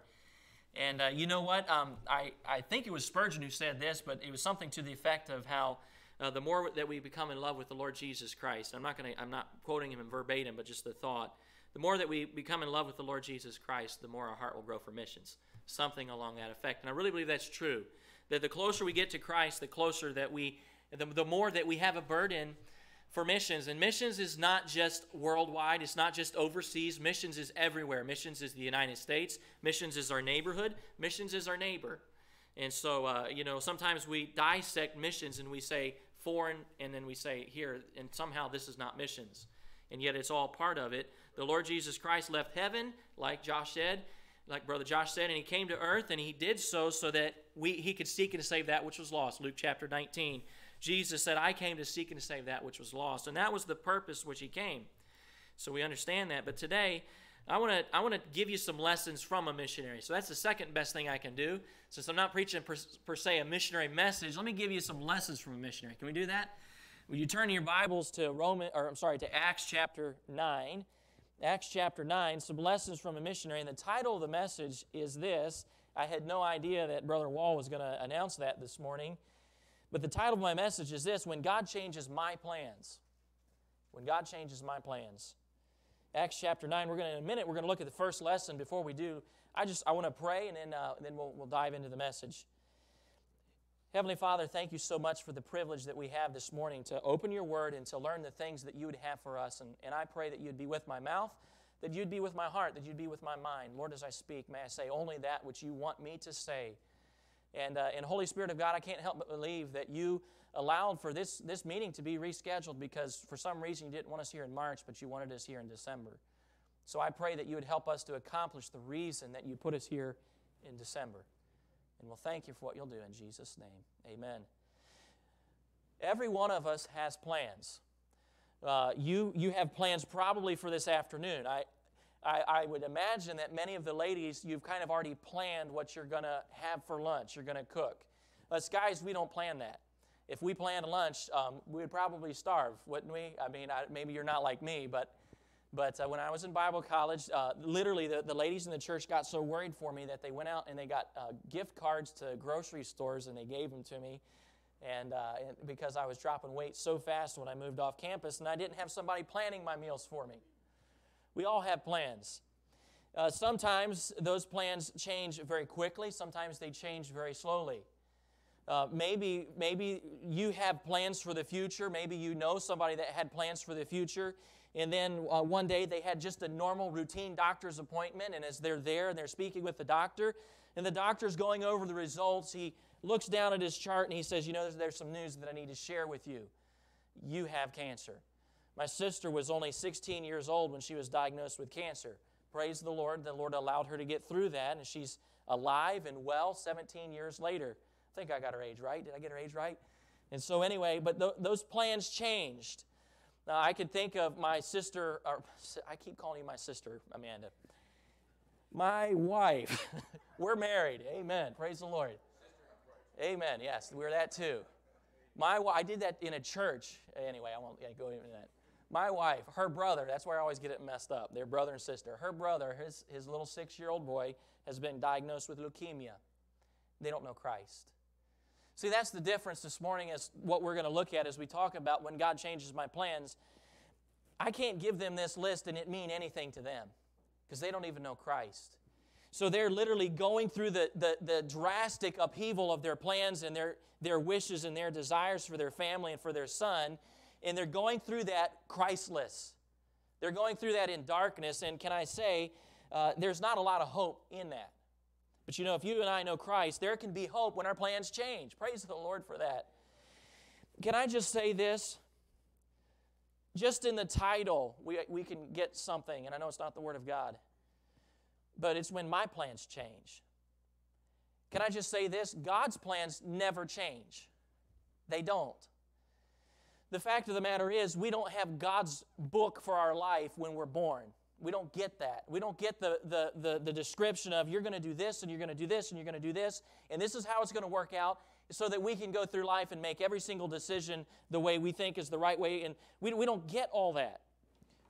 And uh, you know what? Um, I, I think it was Spurgeon who said this, but it was something to the effect of how uh, the more that we become in love with the Lord Jesus Christ, I'm not going to, I'm not quoting him in verbatim, but just the thought. The more that we become in love with the Lord Jesus Christ, the more our heart will grow for missions. Something along that effect. And I really believe that's true. That the closer we get to Christ, the closer that we, the, the more that we have a burden for missions. And missions is not just worldwide, it's not just overseas. Missions is everywhere. Missions is the United States, missions is our neighborhood, missions is our neighbor. And so, uh, you know, sometimes we dissect missions and we say foreign, and then we say here, and somehow this is not missions. And yet it's all part of it. The Lord Jesus Christ left heaven, like Josh said, like Brother Josh said, and he came to earth, and he did so so that we, he could seek and save that which was lost. Luke chapter 19. Jesus said, I came to seek and to save that which was lost. And that was the purpose which he came. So we understand that. But today, I want to I want to give you some lessons from a missionary. So that's the second best thing I can do. Since I'm not preaching per, per se a missionary message, let me give you some lessons from a missionary. Can we do that? Will you turn your Bibles to Roman or I'm sorry to Acts chapter 9? Acts chapter 9, some lessons from a missionary. And the title of the message is this. I had no idea that Brother Wall was going to announce that this morning. But the title of my message is this When God Changes My Plans. When God Changes My Plans. Acts chapter 9, we're going to, in a minute, we're going to look at the first lesson. Before we do, I just, I want to pray and then, uh, then we'll, we'll dive into the message. Heavenly Father, thank you so much for the privilege that we have this morning to open your word and to learn the things that you would have for us. And, and I pray that you'd be with my mouth, that you'd be with my heart, that you'd be with my mind. Lord, as I speak, may I say only that which you want me to say. And, uh, and Holy Spirit of God, I can't help but believe that you allowed for this, this meeting to be rescheduled because for some reason you didn't want us here in March, but you wanted us here in December. So I pray that you would help us to accomplish the reason that you put us here in December. And we'll thank you for what you'll do in Jesus' name. Amen. Every one of us has plans. Uh, you, you have plans probably for this afternoon. I, I, I, would imagine that many of the ladies, you've kind of already planned what you're going to have for lunch, you're going to cook. Us guys, we don't plan that. If we planned lunch, um, we would probably starve, wouldn't we? I mean, I, maybe you're not like me, but, but uh, when I was in Bible college, uh, literally the, the ladies in the church got so worried for me that they went out and they got uh, gift cards to grocery stores and they gave them to me. And, uh, and because I was dropping weight so fast when I moved off campus, and I didn't have somebody planning my meals for me. We all have plans. Uh, sometimes those plans change very quickly, sometimes they change very slowly. Uh, maybe, maybe you have plans for the future. Maybe you know somebody that had plans for the future. And then uh, one day they had just a normal routine doctor's appointment. And as they're there and they're speaking with the doctor, And the doctor's going over the results. He looks down at his chart and he says, You know, there's, there's some news that I need to share with you. You have cancer. My sister was only 16 years old when she was diagnosed with cancer. Praise the Lord. The Lord allowed her to get through that, and she's alive and well 17 years later. I think I got her age right. Did I get her age right? And so, anyway, but th- those plans changed. Now, I could think of my sister, or I keep calling you my sister, Amanda. My wife. [LAUGHS] we're married. Amen. Praise the Lord. Amen. Yes, we're that too. My, I did that in a church. Anyway, I won't go into that. My wife, her brother, that's where I always get it messed up. Their brother and sister. Her brother, his, his little six year old boy, has been diagnosed with leukemia. They don't know Christ. See, that's the difference this morning, is what we're going to look at as we talk about when God changes my plans. I can't give them this list and it mean anything to them because they don't even know Christ. So they're literally going through the, the, the, drastic upheaval of their plans and their, their wishes and their desires for their family and for their son. And they're going through that Christless. They're going through that in darkness. And can I say, uh, there's not a lot of hope in that. But you know, if you and I know Christ, there can be hope when our plans change. Praise the Lord for that. Can I just say this? Just in the title, we, we can get something, and I know it's not the Word of God, but it's when my plans change. Can I just say this? God's plans never change, they don't. The fact of the matter is, we don't have God's book for our life when we're born. We don't get that. We don't get the, the, the, the description of you're going to do this and you're going to do this and you're going to do this, and this is how it's going to work out so that we can go through life and make every single decision the way we think is the right way. And we, we don't get all that.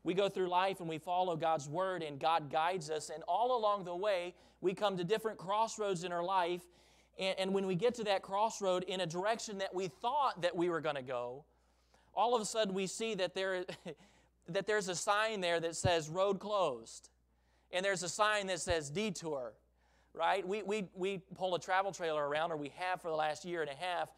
We go through life and we follow God's word, and God guides us. And all along the way, we come to different crossroads in our life. And, and when we get to that crossroad in a direction that we thought that we were going to go, all of a sudden we see that there [LAUGHS] that there's a sign there that says road closed, and there's a sign that says detour, right? We, we, we pull a travel trailer around, or we have for the last year and a half.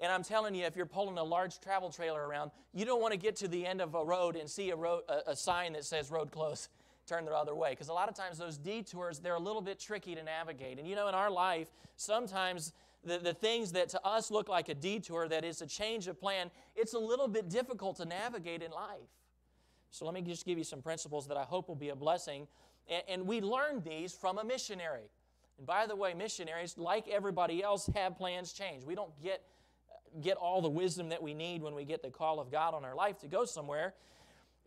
And I'm telling you, if you're pulling a large travel trailer around, you don't want to get to the end of a road and see a, road, a, a sign that says road closed, [LAUGHS] turn the other way. Because a lot of times those detours, they're a little bit tricky to navigate. And you know, in our life, sometimes the, the things that to us look like a detour, that is a change of plan, it's a little bit difficult to navigate in life. So let me just give you some principles that I hope will be a blessing. And, and we learned these from a missionary. And by the way, missionaries, like everybody else, have plans change. We don't get, get all the wisdom that we need when we get the call of God on our life to go somewhere.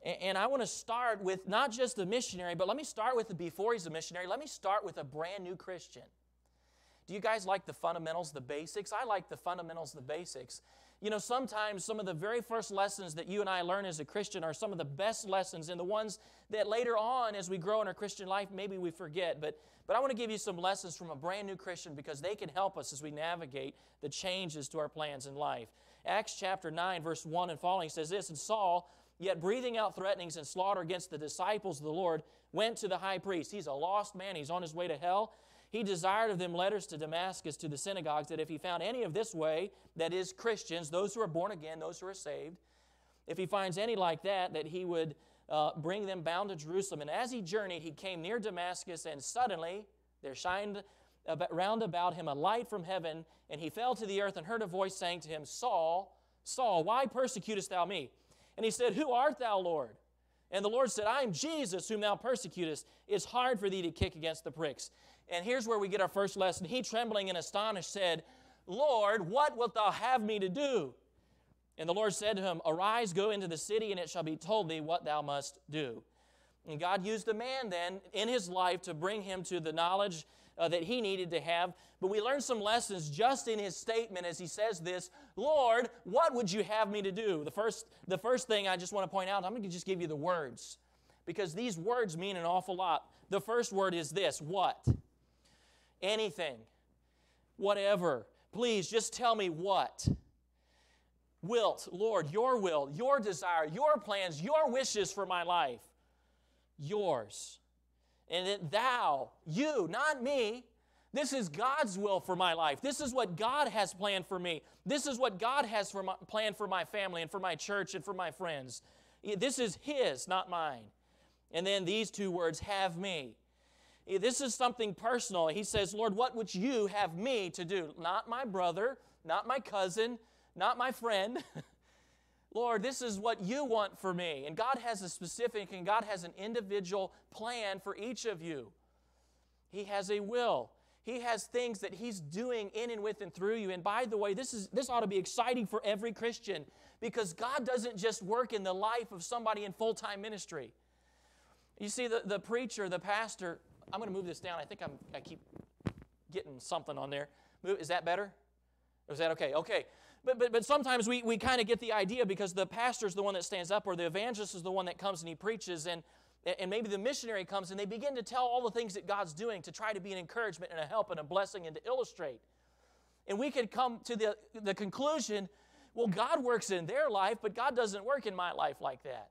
And, and I want to start with not just the missionary, but let me start with the before he's a missionary. Let me start with a brand new Christian. Do you guys like the fundamentals, the basics? I like the fundamentals, the basics. You know, sometimes some of the very first lessons that you and I learn as a Christian are some of the best lessons and the ones that later on as we grow in our Christian life maybe we forget. But, but I want to give you some lessons from a brand new Christian because they can help us as we navigate the changes to our plans in life. Acts chapter 9, verse 1 and following says this And Saul, yet breathing out threatenings and slaughter against the disciples of the Lord, went to the high priest. He's a lost man, he's on his way to hell he desired of them letters to Damascus to the synagogues that if he found any of this way, that is, Christians, those who are born again, those who are saved, if he finds any like that, that he would uh, bring them bound to Jerusalem. And as he journeyed, he came near Damascus, and suddenly there shined round about him a light from heaven, and he fell to the earth and heard a voice saying to him, Saul, Saul, why persecutest thou me? And he said, Who art thou, Lord? And the Lord said, I am Jesus whom thou persecutest. It's hard for thee to kick against the pricks. And here's where we get our first lesson. He, trembling and astonished, said, Lord, what wilt thou have me to do? And the Lord said to him, Arise, go into the city, and it shall be told thee what thou must do. And God used the man then in his life to bring him to the knowledge uh, that he needed to have. But we learn some lessons just in his statement as he says this Lord, what would you have me to do? The first, the first thing I just want to point out, I'm going to just give you the words because these words mean an awful lot. The first word is this what? Anything, whatever. Please just tell me what. Wilt, Lord, your will, your desire, your plans, your wishes for my life. Yours. And that thou, you, not me, this is God's will for my life. This is what God has planned for me. This is what God has for my, planned for my family and for my church and for my friends. This is His, not mine. And then these two words, have me. Eh, this is something personal. He says, Lord, what would you have me to do? Not my brother, not my cousin, not my friend. [LAUGHS] Lord, this is what you want for me. And God has a specific and God has an individual plan for each of you. He has a will. He has things that He's doing in and with and through you. And by the way, this, is, this ought to be exciting for every Christian because God doesn't just work in the life of somebody in full time ministry. You see, the, the preacher, the pastor, I'm going to move this down. I think I'm, I keep getting something on there. Is that better? Is that okay? Okay. But, but, but sometimes we, we kind of get the idea because the pastor is the one that stands up or the evangelist is the one that comes and he preaches and, and maybe the missionary comes and they begin to tell all the things that God's doing to try to be an encouragement and a help and a blessing and to illustrate. And we could come to the, the conclusion, well, God works in their life, but God doesn't work in my life like that.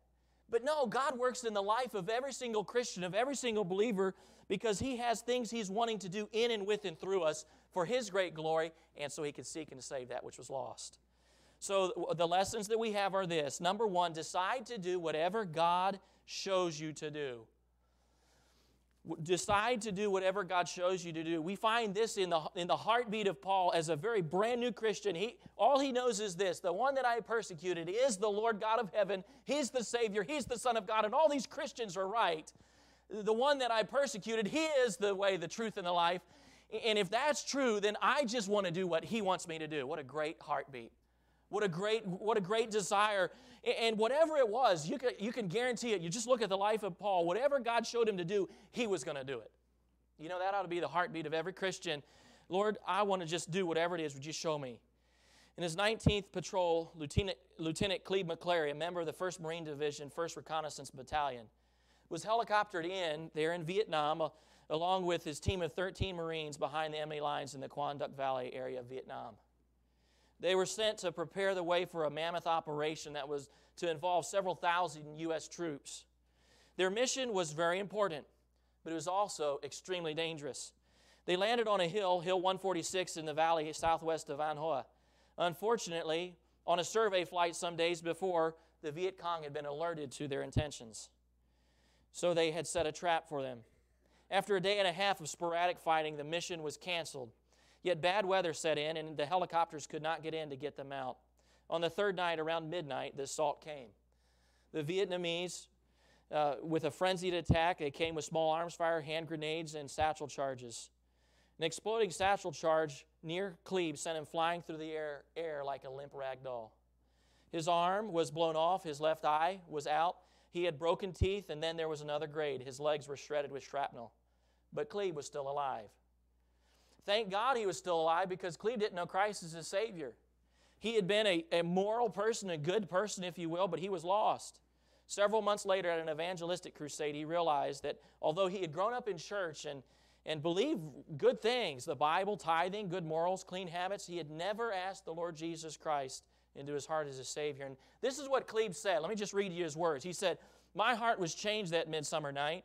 But no, God works in the life of every single Christian, of every single believer, because He has things He's wanting to do in and with and through us for His great glory, and so He can seek and save that which was lost. So the lessons that we have are this number one, decide to do whatever God shows you to do. Decide to do whatever God shows you to do. We find this in the, in the heartbeat of Paul as a very brand new Christian. He, all he knows is this the one that I persecuted is the Lord God of heaven. He's the Savior. He's the Son of God. And all these Christians are right. The one that I persecuted, He is the way, the truth, and the life. And if that's true, then I just want to do what He wants me to do. What a great heartbeat. What a great, what a great desire. And whatever it was, you can, you can guarantee it. You just look at the life of Paul. Whatever God showed him to do, he was going to do it. You know, that ought to be the heartbeat of every Christian. Lord, I want to just do whatever it is. Would you show me? In his 19th patrol, Lieutenant, Lieutenant Clebe McClary, a member of the 1st Marine Division, 1st Reconnaissance Battalion, was helicoptered in there in Vietnam uh, along with his team of 13 Marines behind the enemy lines in the Quang Duc Valley area of Vietnam. They were sent to prepare the way for a mammoth operation that was to involve several thousand U.S. troops. Their mission was very important, but it was also extremely dangerous. They landed on a hill, Hill 146 in the valley southwest of An Hoa. Unfortunately, on a survey flight some days before, the Viet Cong had been alerted to their intentions. So they had set a trap for them. After a day and a half of sporadic fighting, the mission was canceled. Yet bad weather set in, and the helicopters could not get in to get them out. On the third night, around midnight, the assault came. The Vietnamese, uh, with a frenzied attack, they came with small arms fire, hand grenades, and satchel charges. An exploding satchel charge near Clebe sent him flying through the air, air like a limp rag doll. His arm was blown off, his left eye was out, he had broken teeth, and then there was another grade. His legs were shredded with shrapnel. But Clebe was still alive. Thank God he was still alive because Clebe didn't know Christ as his Savior. He had been a, a moral person, a good person, if you will, but he was lost. Several months later, at an evangelistic crusade, he realized that although he had grown up in church and, and believed good things the Bible, tithing, good morals, clean habits he had never asked the Lord Jesus Christ into his heart as a Savior. And this is what Clebe said. Let me just read you his words. He said, My heart was changed that midsummer night.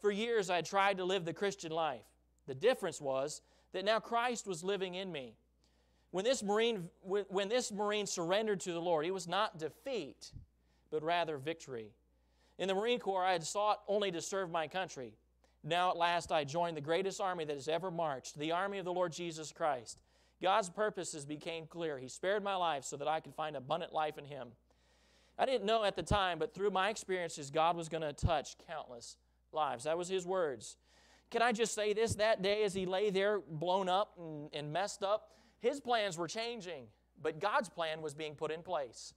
For years, I tried to live the Christian life. The difference was that now Christ was living in me. When this Marine, when this Marine surrendered to the Lord, it was not defeat, but rather victory. In the Marine Corps, I had sought only to serve my country. Now at last I joined the greatest army that has ever marched, the army of the Lord Jesus Christ. God's purposes became clear. He spared my life so that I could find abundant life in Him. I didn't know at the time, but through my experiences, God was going to touch countless lives. That was His words. Can I just say this? That day, as he lay there blown up and, and messed up, his plans were changing, but God's plan was being put in place.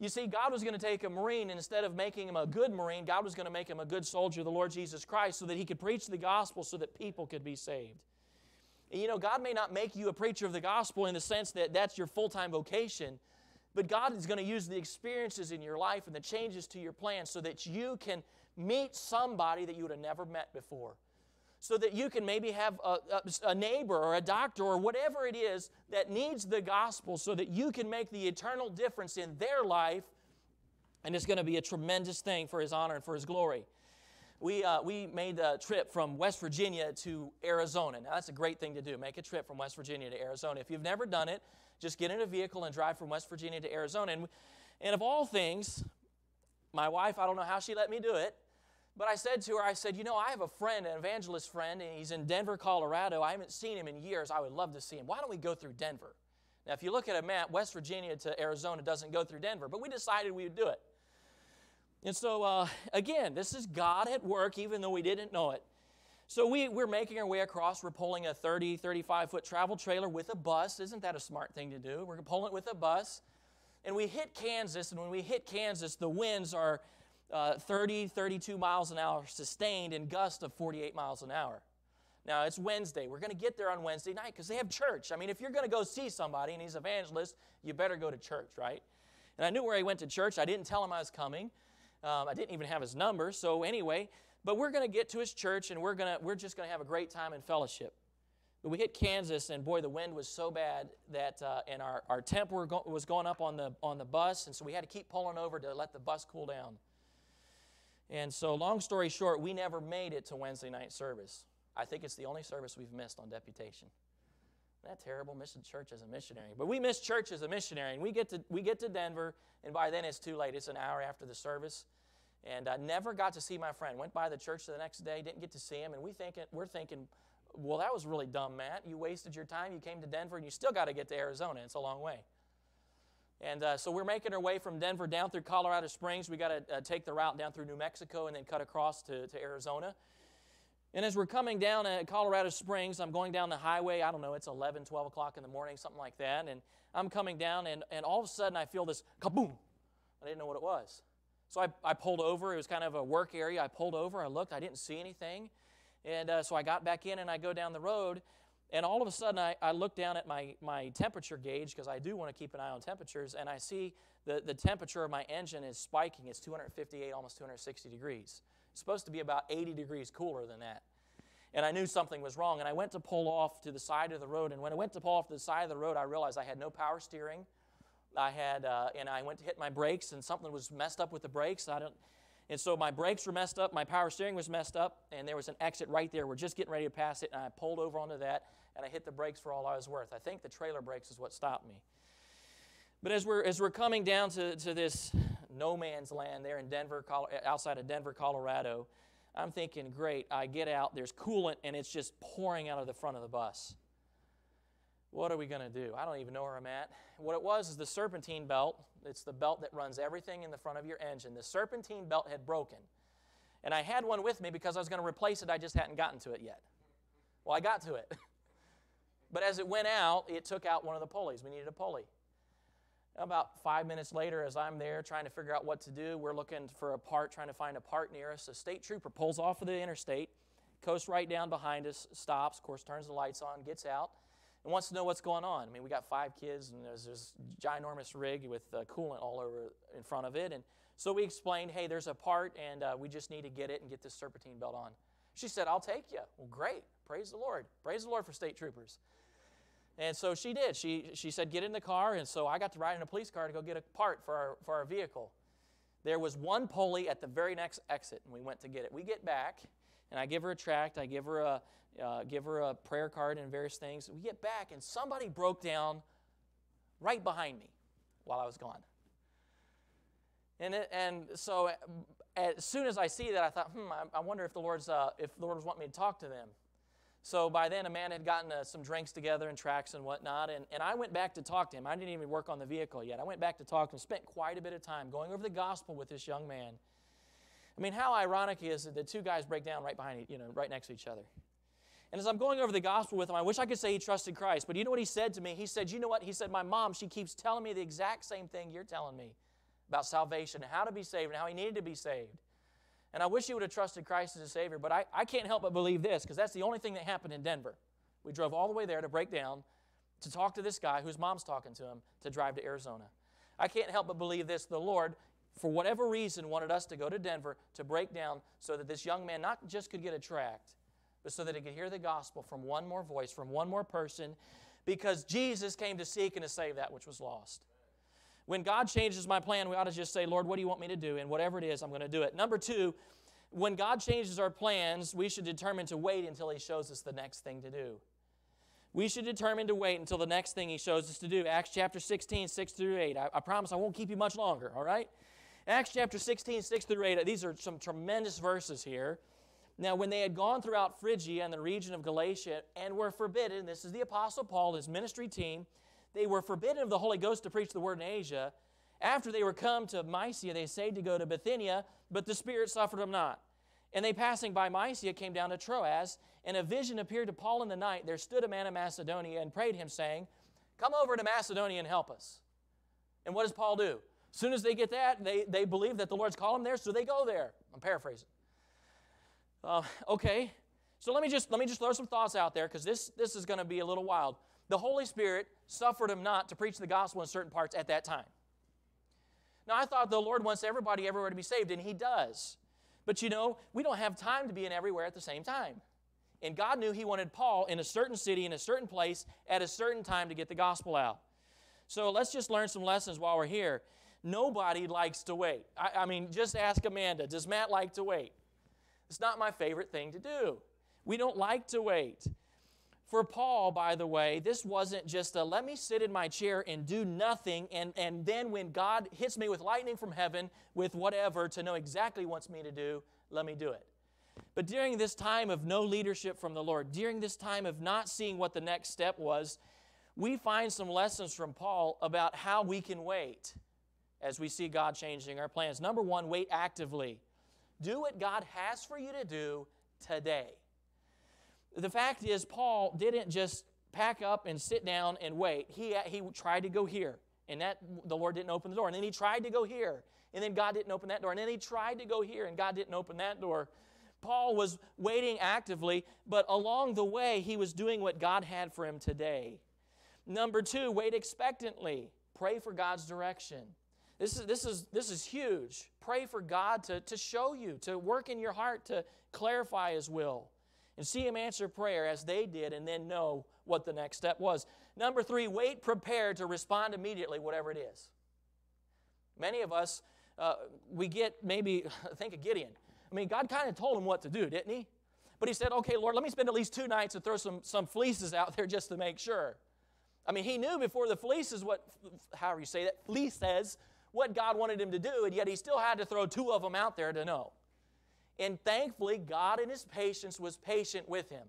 You see, God was going to take a Marine, and instead of making him a good Marine, God was going to make him a good soldier of the Lord Jesus Christ so that he could preach the gospel so that people could be saved. And you know, God may not make you a preacher of the gospel in the sense that that's your full time vocation, but God is going to use the experiences in your life and the changes to your plan so that you can meet somebody that you would have never met before so that you can maybe have a, a, neighbor or a doctor or whatever it is that needs the gospel so that you can make the eternal difference in their life. And it's going to be a tremendous thing for His honor and for His glory. We, uh, we made a trip from West Virginia to Arizona. Now, that's a great thing to do. Make a trip from West Virginia to Arizona. If you've never done it, just get in a vehicle and drive from West Virginia to Arizona. And, and of all things, my wife, I don't know how she let me do it, But I said to her, I said, you know, I have a friend, an evangelist friend, and he's in Denver, Colorado. I haven't seen him in years. I would love to see him. Why don't we go through Denver? Now, if you look at a map, West Virginia to Arizona doesn't go through Denver, but we decided we would do it. And so, uh, again, this is God at work, even though we didn't know it. So we, we're making our way across. We're pulling a 30, 35 foot travel trailer with a bus. Isn't that a smart thing to do? We're pulling it with a bus. And we hit Kansas, and when we hit Kansas, the winds are uh, 30, 32 miles an hour sustained and gusts of 48 miles an hour. Now, it's Wednesday. We're going to get there on Wednesday night because they have church. I mean, if you're going to go see somebody and he's an evangelist, you better go to church, right? And I knew where he went to church. I didn't tell him I was coming. Um, I didn't even have his number. So, anyway, but we're going to get to his church and we're, gonna, we're just going to have a great time in fellowship. But we hit Kansas, and boy, the wind was so bad that, uh, and our, our temp go- was going up on the, on the bus, and so we had to keep pulling over to let the bus cool down. And so, long story short, we never made it to Wednesday night service. I think it's the only service we've missed on deputation. Isn't that terrible? Missing church as a missionary. But we miss church as a missionary, and we get to, we get to Denver, and by then it's too late. It's an hour after the service. And I never got to see my friend. Went by the church the next day, didn't get to see him, and we think, we're thinking, well, that was really dumb, Matt. You wasted your time. You came to Denver, and you still got to get to Arizona. It's a long way. And uh, so we're making our way from Denver down through Colorado Springs. We got to uh, take the route down through New Mexico and then cut across to, to Arizona. And as we're coming down at Colorado Springs, I'm going down the highway. I don't know, it's 11, 12 o'clock in the morning, something like that. And I'm coming down, and, and all of a sudden I feel this kaboom. I didn't know what it was. So I, I pulled over. It was kind of a work area. I pulled over. I looked. I didn't see anything. And uh, so I got back in and I go down the road. And all of a sudden, I, I look down at my, my temperature gauge because I do want to keep an eye on temperatures. And I see the, the temperature of my engine is spiking. It's 258, almost 260 degrees. It's supposed to be about 80 degrees cooler than that. And I knew something was wrong. And I went to pull off to the side of the road. And when I went to pull off to the side of the road, I realized I had no power steering. I had, uh, and I went to hit my brakes, and something was messed up with the brakes. I don't, and so my brakes were messed up, my power steering was messed up, and there was an exit right there. We're just getting ready to pass it, and I pulled over onto that, and I hit the brakes for all I was worth. I think the trailer brakes is what stopped me. But as we're, as we're coming down to, to this no man's land there in Denver, outside of Denver, Colorado, I'm thinking, great, I get out, there's coolant, and it's just pouring out of the front of the bus. What are we going to do? I don't even know where I'm at. What it was is the serpentine belt. It's the belt that runs everything in the front of your engine. The serpentine belt had broken. And I had one with me because I was going to replace it. I just hadn't gotten to it yet. Well, I got to it. [LAUGHS] but as it went out, it took out one of the pulleys. We needed a pulley. About five minutes later, as I'm there trying to figure out what to do, we're looking for a part, trying to find a part near us. A state trooper pulls off of the interstate, coasts right down behind us, stops, of course, turns the lights on, gets out and wants to know what's going on. I mean, we got five kids, and there's this ginormous rig with uh, coolant all over in front of it. And so we explained, hey, there's a part, and uh, we just need to get it and get this serpentine belt on. She said, I'll take you. Well, great. Praise the Lord. Praise the Lord for state troopers. And so she did. She, she said, get in the car. And so I got to ride in a police car to go get a part for our, for our vehicle. There was one pulley at the very next exit, and we went to get it. We get back, and I give her a tract. I give her a, uh, give her a prayer card and various things. We get back, and somebody broke down right behind me while I was gone. And, it, and so as soon as I see that, I thought, hmm, I, I wonder if the Lord's uh, if the Lord's wanting me to talk to them. So by then, Amanda had gotten uh, some drinks together and tracts and whatnot, and, and I went back to talk to him. I didn't even work on the vehicle yet. I went back to talk to him, spent quite a bit of time going over the gospel with this young man. I mean, how ironic is it that two guys break down right behind, you know, right next to each other? And as I'm going over the gospel with him, I wish I could say he trusted Christ. But you know what he said to me? He said, You know what? He said, My mom, she keeps telling me the exact same thing you're telling me about salvation and how to be saved and how he needed to be saved. And I wish he would have trusted Christ as a Savior, but I, I can't help but believe this because that's the only thing that happened in Denver. We drove all the way there to break down, to talk to this guy whose mom's talking to him, to drive to Arizona. I can't help but believe this. The Lord, for whatever reason, wanted us to go to Denver to break down so that this young man not just could get a tract, but so that he could hear the gospel from one more voice, from one more person, because Jesus came to seek and to save that which was lost. When God changes my plan, we ought to just say, Lord, what do you want me to do? And whatever it is, I'm going to do it. Number two, when God changes our plans, we should determine to wait until He shows us the next thing to do. We should determine to wait until the next thing He shows us to do. Acts chapter 16, 6 through 8. I, I promise I won't keep you much longer, all right? Acts chapter 16, 6 through 8, these are some tremendous verses here. Now, when they had gone throughout Phrygia and the region of Galatia and were forbidden, this is the Apostle Paul, his ministry team, they were forbidden of the Holy Ghost to preach the word in Asia. After they were come to Mysia, they essayed to go to Bithynia, but the Spirit suffered them not. And they passing by Mysia came down to Troas, and a vision appeared to Paul in the night. There stood a man in Macedonia and prayed him, saying, Come over to Macedonia and help us. And what does Paul do? As soon as they get that, they, they believe that the Lord's calling them there, so they go there. I'm paraphrasing. Uh, okay, so let me just let me just throw some thoughts out there because this this is going to be a little wild. The Holy Spirit suffered him not to preach the gospel in certain parts at that time. Now I thought the Lord wants everybody everywhere to be saved, and He does. But you know, we don't have time to be in everywhere at the same time. And God knew He wanted Paul in a certain city, in a certain place, at a certain time to get the gospel out. So let's just learn some lessons while we're here. Nobody likes to wait. I, I mean, just ask Amanda does Matt like to wait? It's not my favorite thing to do. We don't like to wait. For Paul, by the way, this wasn't just a let me sit in my chair and do nothing, and, and then when God hits me with lightning from heaven, with whatever, to know exactly what wants me to do, let me do it. But during this time of no leadership from the Lord, during this time of not seeing what the next step was, we find some lessons from Paul about how we can wait as we see God changing our plans. Number one, wait actively. Do what God has for you to do today. The fact is, Paul didn't just pack up and sit down and wait. He, he tried to go here, and that the Lord didn't open the door. And then he tried to go here, and then God didn't open that door. And then he tried to go here, and God didn't open that door. Paul was waiting actively, but along the way, he was doing what God had for him today. Number two, wait expectantly. Pray for God's direction. This is, this is, this is huge. Pray for God to, to show you, to work in your heart, to clarify His will. And see Him answer prayer as they did, and then know what the next step was. Number three, wait prepared to respond immediately, whatever it is. Many of us, uh, we get maybe, [LAUGHS] think of Gideon. I mean, God kind of told him what to do, didn't He? But He said, okay, Lord, let me spend at least two nights and throw some, some fleeces out there just to make sure. I mean, he knew before the fleeces what, however you say that, fleece says, what God wanted him to do, and yet he still had to throw two of them out there to know. And thankfully, God in his patience was patient with him.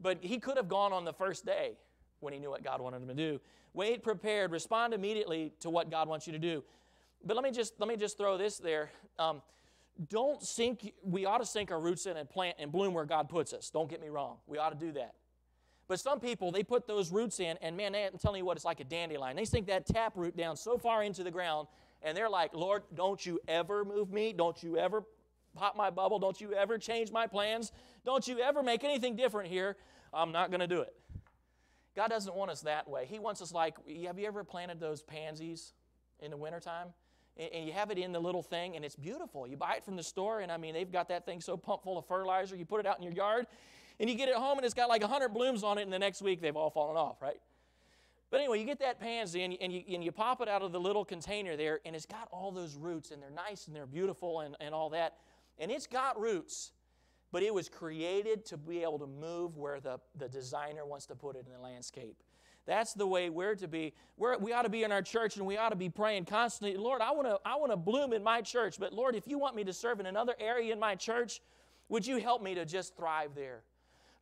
But he could have gone on the first day when he knew what God wanted him to do. Wait prepared, respond immediately to what God wants you to do. But let me just let me just throw this there. Um, don't sink. We ought to sink our roots in and plant and bloom where God puts us. Don't get me wrong. We ought to do that. But some people, they put those roots in, and man, I'm telling you what, it's like a dandelion. They sink that tap root down so far into the ground, and they're like, Lord, don't you ever move me. Don't you ever pop my bubble. Don't you ever change my plans. Don't you ever make anything different here. I'm not going to do it. God doesn't want us that way. He wants us like, have you ever planted those pansies in the wintertime? And you have it in the little thing, and it's beautiful. You buy it from the store, and I mean, they've got that thing so pumped full of fertilizer. You put it out in your yard, and you get it home and it's got like 100 blooms on it, and the next week they've all fallen off, right? But anyway, you get that pansy and you, and, you, and you pop it out of the little container there, and it's got all those roots, and they're nice and they're beautiful and, and all that. And it's got roots, but it was created to be able to move where the, the designer wants to put it in the landscape. That's the way we're to be. We're, we ought to be in our church and we ought to be praying constantly, Lord, I want to I want to bloom in my church, but Lord, if you want me to serve in another area in my church, would you help me to just thrive there?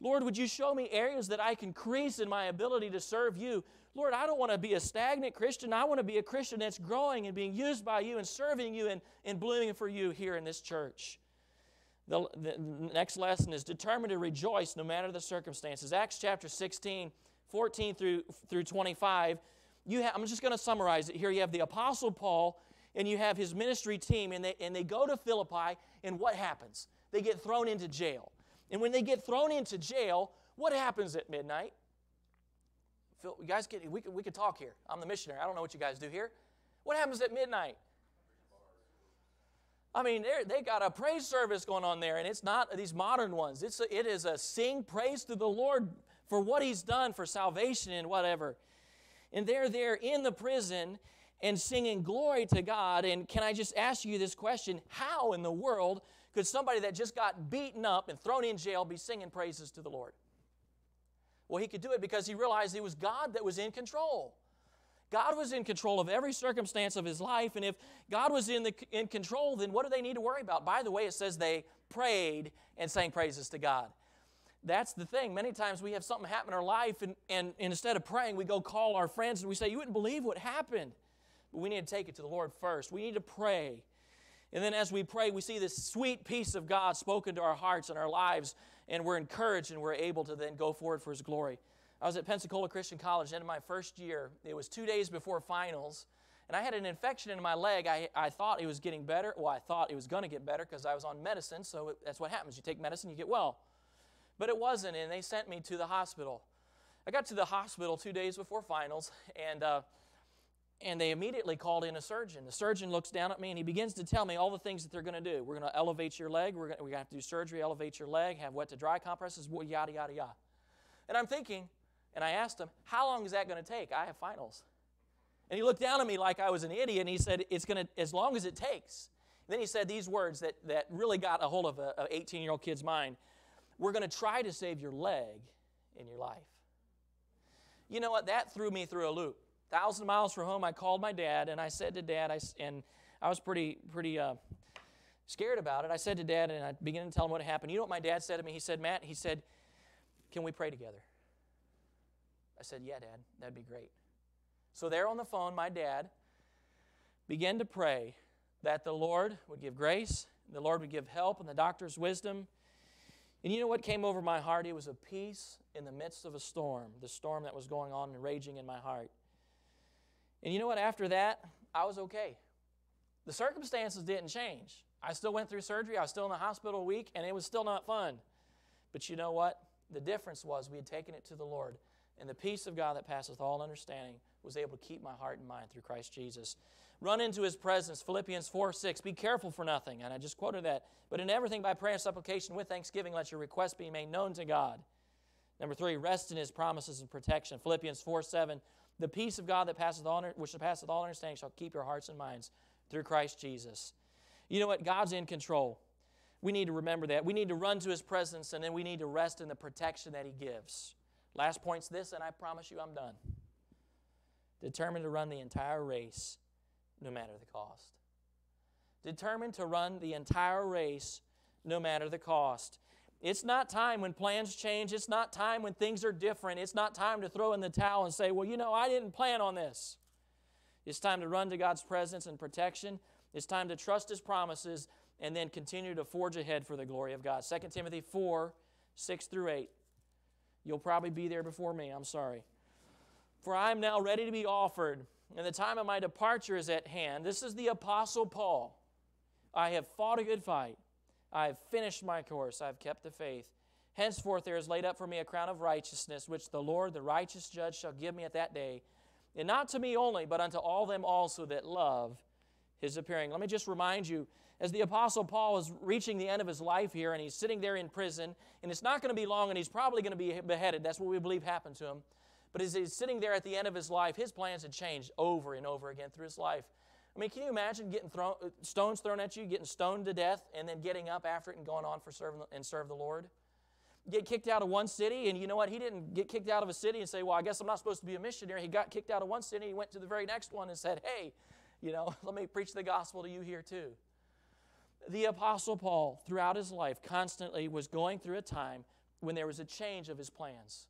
Lord, would you show me areas that I can increase in my ability to serve you? Lord, I don't want to be a stagnant Christian. I want to be a Christian that's growing and being used by you and serving you and, and blooming for you here in this church. The, the next lesson is determined to rejoice no matter the circumstances. Acts chapter 16, 14 through, through 25. You have, I'm just going to summarize it here. You have the Apostle Paul and you have his ministry team, and they, and they go to Philippi, and what happens? They get thrown into jail. And when they get thrown into jail, what happens at midnight? Phil, you guys get, we, could, we could talk here. I'm the missionary. I don't know what you guys do here. What happens at midnight? I mean, they got a praise service going on there, and it's not these modern ones. It's a, it is a sing praise to the Lord for what He's done for salvation and whatever. And they're there in the prison and singing glory to God. And can I just ask you this question? How in the world could somebody that just got beaten up and thrown in jail be singing praises to the Lord? Well, he could do it because he realized it was God that was in control. God was in control of every circumstance of his life, and if God was in, the, in control, then what do they need to worry about? By the way, it says they prayed and sang praises to God. That's the thing. Many times we have something happen in our life, and, and, and instead of praying, we go call our friends and we say, You wouldn't believe what happened. But we need to take it to the Lord first. We need to pray. And then as we pray, we see this sweet peace of God spoken to our hearts and our lives, and we're encouraged and we're able to then go forward for His glory. I was at Pensacola Christian College, end of my first year. It was two days before finals, and I had an infection in my leg. I, I thought it was getting better. Well, I thought it was going to get better because I was on medicine, so it, that's what happens. You take medicine, you get well. But it wasn't, and they sent me to the hospital. I got to the hospital two days before finals, and uh, and they immediately called in a surgeon. The surgeon looks down at me and he begins to tell me all the things that they're going to do. We're going to elevate your leg. We're going to, have to do surgery, elevate your leg, have wet to dry compresses, yada, yada, yada. And I'm thinking, and I asked him, How long is that going to take? I have finals. And he looked down at me like I was an idiot and he said, It's going to, as long as it takes. And then he said these words that, that really got a hold of an 18 year old kid's mind We're going to try to save your leg in your life. You know what? That threw me through a loop thousand miles from home, I called my dad and I said to dad, I, and I was pretty, pretty uh, scared about it. I said to dad, and I began to tell him what happened. You know what my dad said to me? He said, Matt, he said, Can we pray together? I said, Yeah, dad, that'd be great. So there on the phone, my dad began to pray that the Lord would give grace, the Lord would give help, and the doctor's wisdom. And you know what came over my heart? It was a peace in the midst of a storm, the storm that was going on and raging in my heart. And you know what? After that, I was okay. The circumstances didn't change. I still went through surgery. I was still in the hospital a week, and it was still not fun. But you know what? The difference was we had taken it to the Lord, and the peace of God that passeth all understanding was able to keep my heart and mind through Christ Jesus. Run into his presence, Philippians 4 6. Be careful for nothing. And I just quoted that. But in everything by prayer and supplication with thanksgiving, let your requests be made known to God. Number three, rest in his promises and protection. Philippians 4 7. The peace of God that passeth all, which surpasseth all understanding shall keep your hearts and minds through Christ Jesus. You know what? God's in control. We need to remember that. We need to run to His presence and then we need to rest in the protection that He gives. Last point's this, and I promise you I'm done. Determined to run the entire race no matter the cost. Determined to run the entire race no matter the cost. It's not time when plans change. It's not time when things are different. It's not time to throw in the towel and say, well, you know, I didn't plan on this. It's time to run to God's presence and protection. It's time to trust His promises and then continue to forge ahead for the glory of God. 2 Timothy 4 6 through 8. You'll probably be there before me. I'm sorry. For I am now ready to be offered, and the time of my departure is at hand. This is the Apostle Paul. I have fought a good fight. I have finished my course, I have kept the faith. Henceforth there is laid up for me a crown of righteousness, which the Lord, the righteous judge, shall give me at that day. And not to me only, but unto all them also that love his appearing. Let me just remind you, as the Apostle Paul is reaching the end of his life here, and he's sitting there in prison, and it's not going to be long, and he's probably going to be beheaded. That's what we believe happened to him. But as he's sitting there at the end of his life, his plans had changed over and over again through his life. I mean, can you imagine getting thrown, uh, stones thrown at you, getting stoned to death, and then getting up after it and going on for serving and serve the Lord? Get kicked out of one city, and you know what? He didn't get kicked out of a city and say, "Well, I guess I'm not supposed to be a missionary." He got kicked out of one city. He went to the very next one and said, "Hey, you know, [LAUGHS] let me preach the gospel to you here too." The Apostle Paul, throughout his life, constantly was going through a time when there was a change of his plans,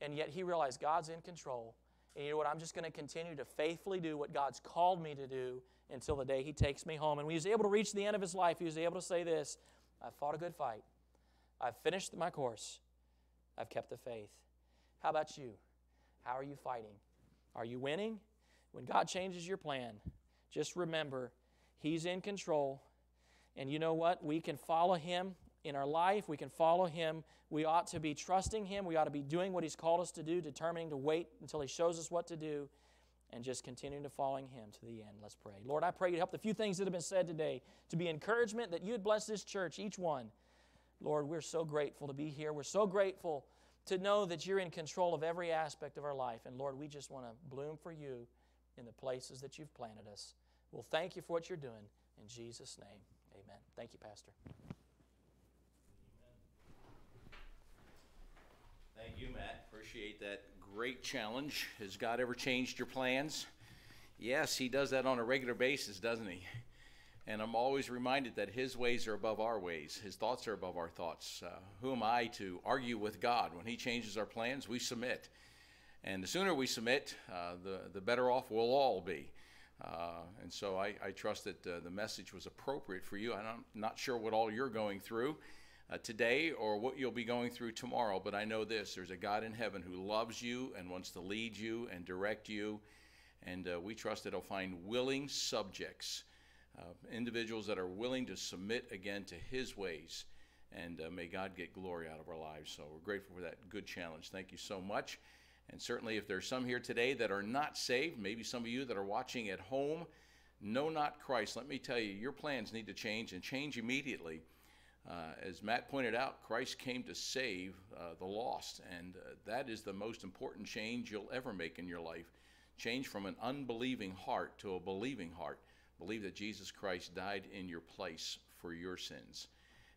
and yet he realized God's in control and you know what? I'm just going to continue to faithfully do what God's called me to do until the day He takes me home. And when He was able to reach the end of His life, He was able to say this I've fought a good fight. I've finished my course. I've kept the faith. How about you? How are you fighting? Are you winning? When God changes your plan, just remember He's in control. And you know what? We can follow Him in our life. We can follow Him. We ought to be trusting Him. We ought to be doing what He's called us to do, determining to wait until He shows us what to do, and just continuing to following Him to the end. Let's pray. Lord, I pray you help the few things that have been said today to be encouragement, that you would bless this church, each one. Lord, we're so grateful to be here. We're so grateful to know that you're in control of every aspect of our life. And Lord, we just want to bloom for you in the places that you've planted us. We'll thank you for what you're doing. In Jesus' name, amen. Thank you, Pastor. Thank you, Matt. Appreciate that great challenge. Has God ever changed your plans? Yes, He does that on a regular basis, doesn't He? And I'm always reminded that His ways are above our ways, His thoughts are above our thoughts. Uh, who am I to argue with God? When He changes our plans, we submit. And the sooner we submit, uh, the, the better off we'll all be. Uh, and so I, I trust that uh, the message was appropriate for you. I'm not sure what all you're going through uh, today or what you'll be going through tomorrow, but I know this there's a God in heaven who loves you and wants to lead you and direct you. And uh, we trust that He'll find willing subjects, uh, individuals that are willing to submit again to His ways. And uh, may God get glory out of our lives. So we're grateful for that good challenge. Thank you so much. And certainly, if there's some here today that are not saved, maybe some of you that are watching at home, know not Christ, let me tell you, your plans need to change and change immediately. Uh, as Matt pointed out, Christ came to save uh, the lost, and uh, that is the most important change you'll ever make in your life. Change from an unbelieving heart to a believing heart. Believe that Jesus Christ died in your place for your sins.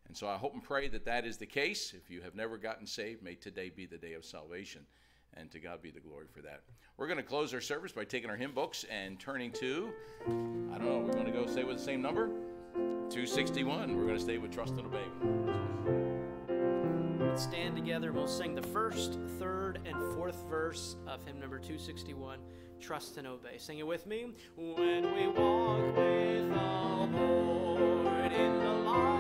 And so I hope and pray that that is the case. If you have never gotten saved, may today be the day of salvation. And to God be the glory for that. We're going to close our service by taking our hymn books and turning to, I don't know, we're going to go say with the same number? 261. We're going to stay with Trust and Obey. Let's stand together we'll sing the first, third, and fourth verse of hymn number 261 Trust and Obey. Sing it with me. When we walk with the Lord in the light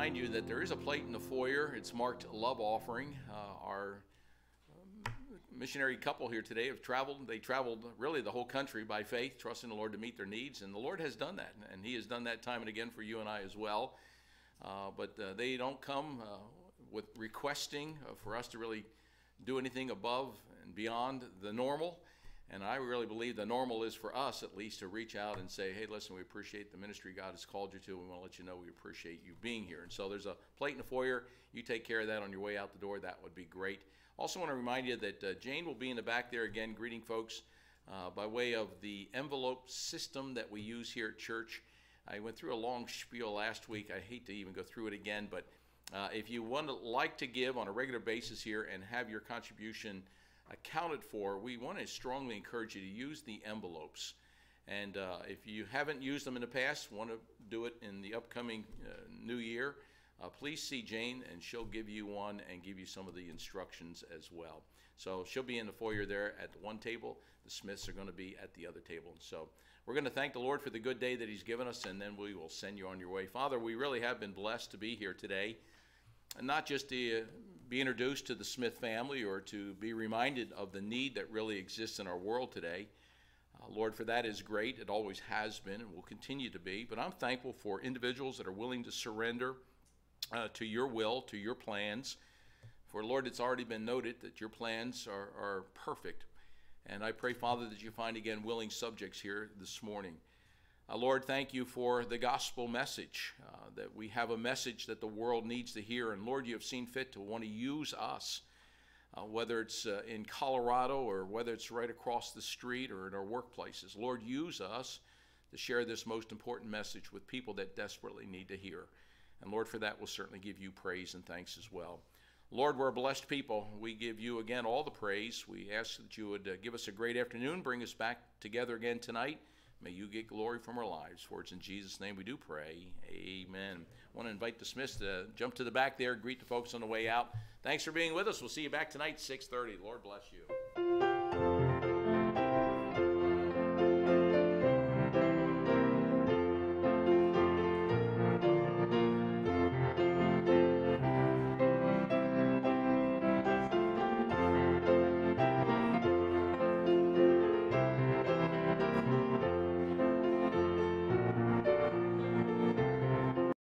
remind you that there is a plate in the foyer. It's marked Love Offering. Uh, our um, missionary couple here today have traveled. They traveled really the whole country by faith, trusting the Lord to meet their needs. And the Lord has done that. And He has done that time and again for you and I as well. Uh, but uh, they don't come uh, with requesting uh, for us to really do anything above and beyond the normal. And I really believe the normal is for us, at least, to reach out and say, hey, listen, we appreciate the ministry God has called you to. We want to let you know we appreciate you being here. And so there's a plate in the foyer. You take care of that on your way out the door. That would be great. Also, want to remind you that uh, Jane will be in the back there again, greeting folks uh, by way of the envelope system that we use here at church. I went through a long spiel last week. I hate to even go through it again, but uh, if you want to like to give on a regular basis here and have your contribution accounted for, we want to strongly encourage you to use the envelopes. And uh, if you haven't used them in the past, want to do it in the upcoming uh, new year, uh, please see Jane, and she'll give you one and give you some of the instructions as well. So she'll be in the foyer there at the one table. The Smiths are going to be at the other table. So we're going to thank the Lord for the good day that He's given us, and then we will send you on your way. Father, we really have been blessed to be here today, and not just to uh, be introduced to the Smith family or to be reminded of the need that really exists in our world today. Uh, Lord, for that is great. It always has been and will continue to be. But I'm thankful for individuals that are willing to surrender uh, to your will, to your plans. For Lord, it's already been noted that your plans are, are perfect. And I pray, Father, that you find again willing subjects here this morning. Uh, Lord, thank you for the gospel message, uh, that we have a message that the world needs to hear. And Lord, you have seen fit to want to use us, uh, whether it's uh, in Colorado or whether it's right across the street or in our workplaces. Lord, use us to share this most important message with people that desperately need to hear. And Lord, for that, we'll certainly give you praise and thanks as well. Lord, we're a blessed people. We give you again all the praise. We ask that you would uh, give us a great afternoon, bring us back together again tonight. May you get glory from our lives. For it's in Jesus' name we do pray. Amen. I want to invite the Smiths to jump to the back there, greet the folks on the way out. Thanks for being with us. We'll see you back tonight, 6:30. Lord bless you.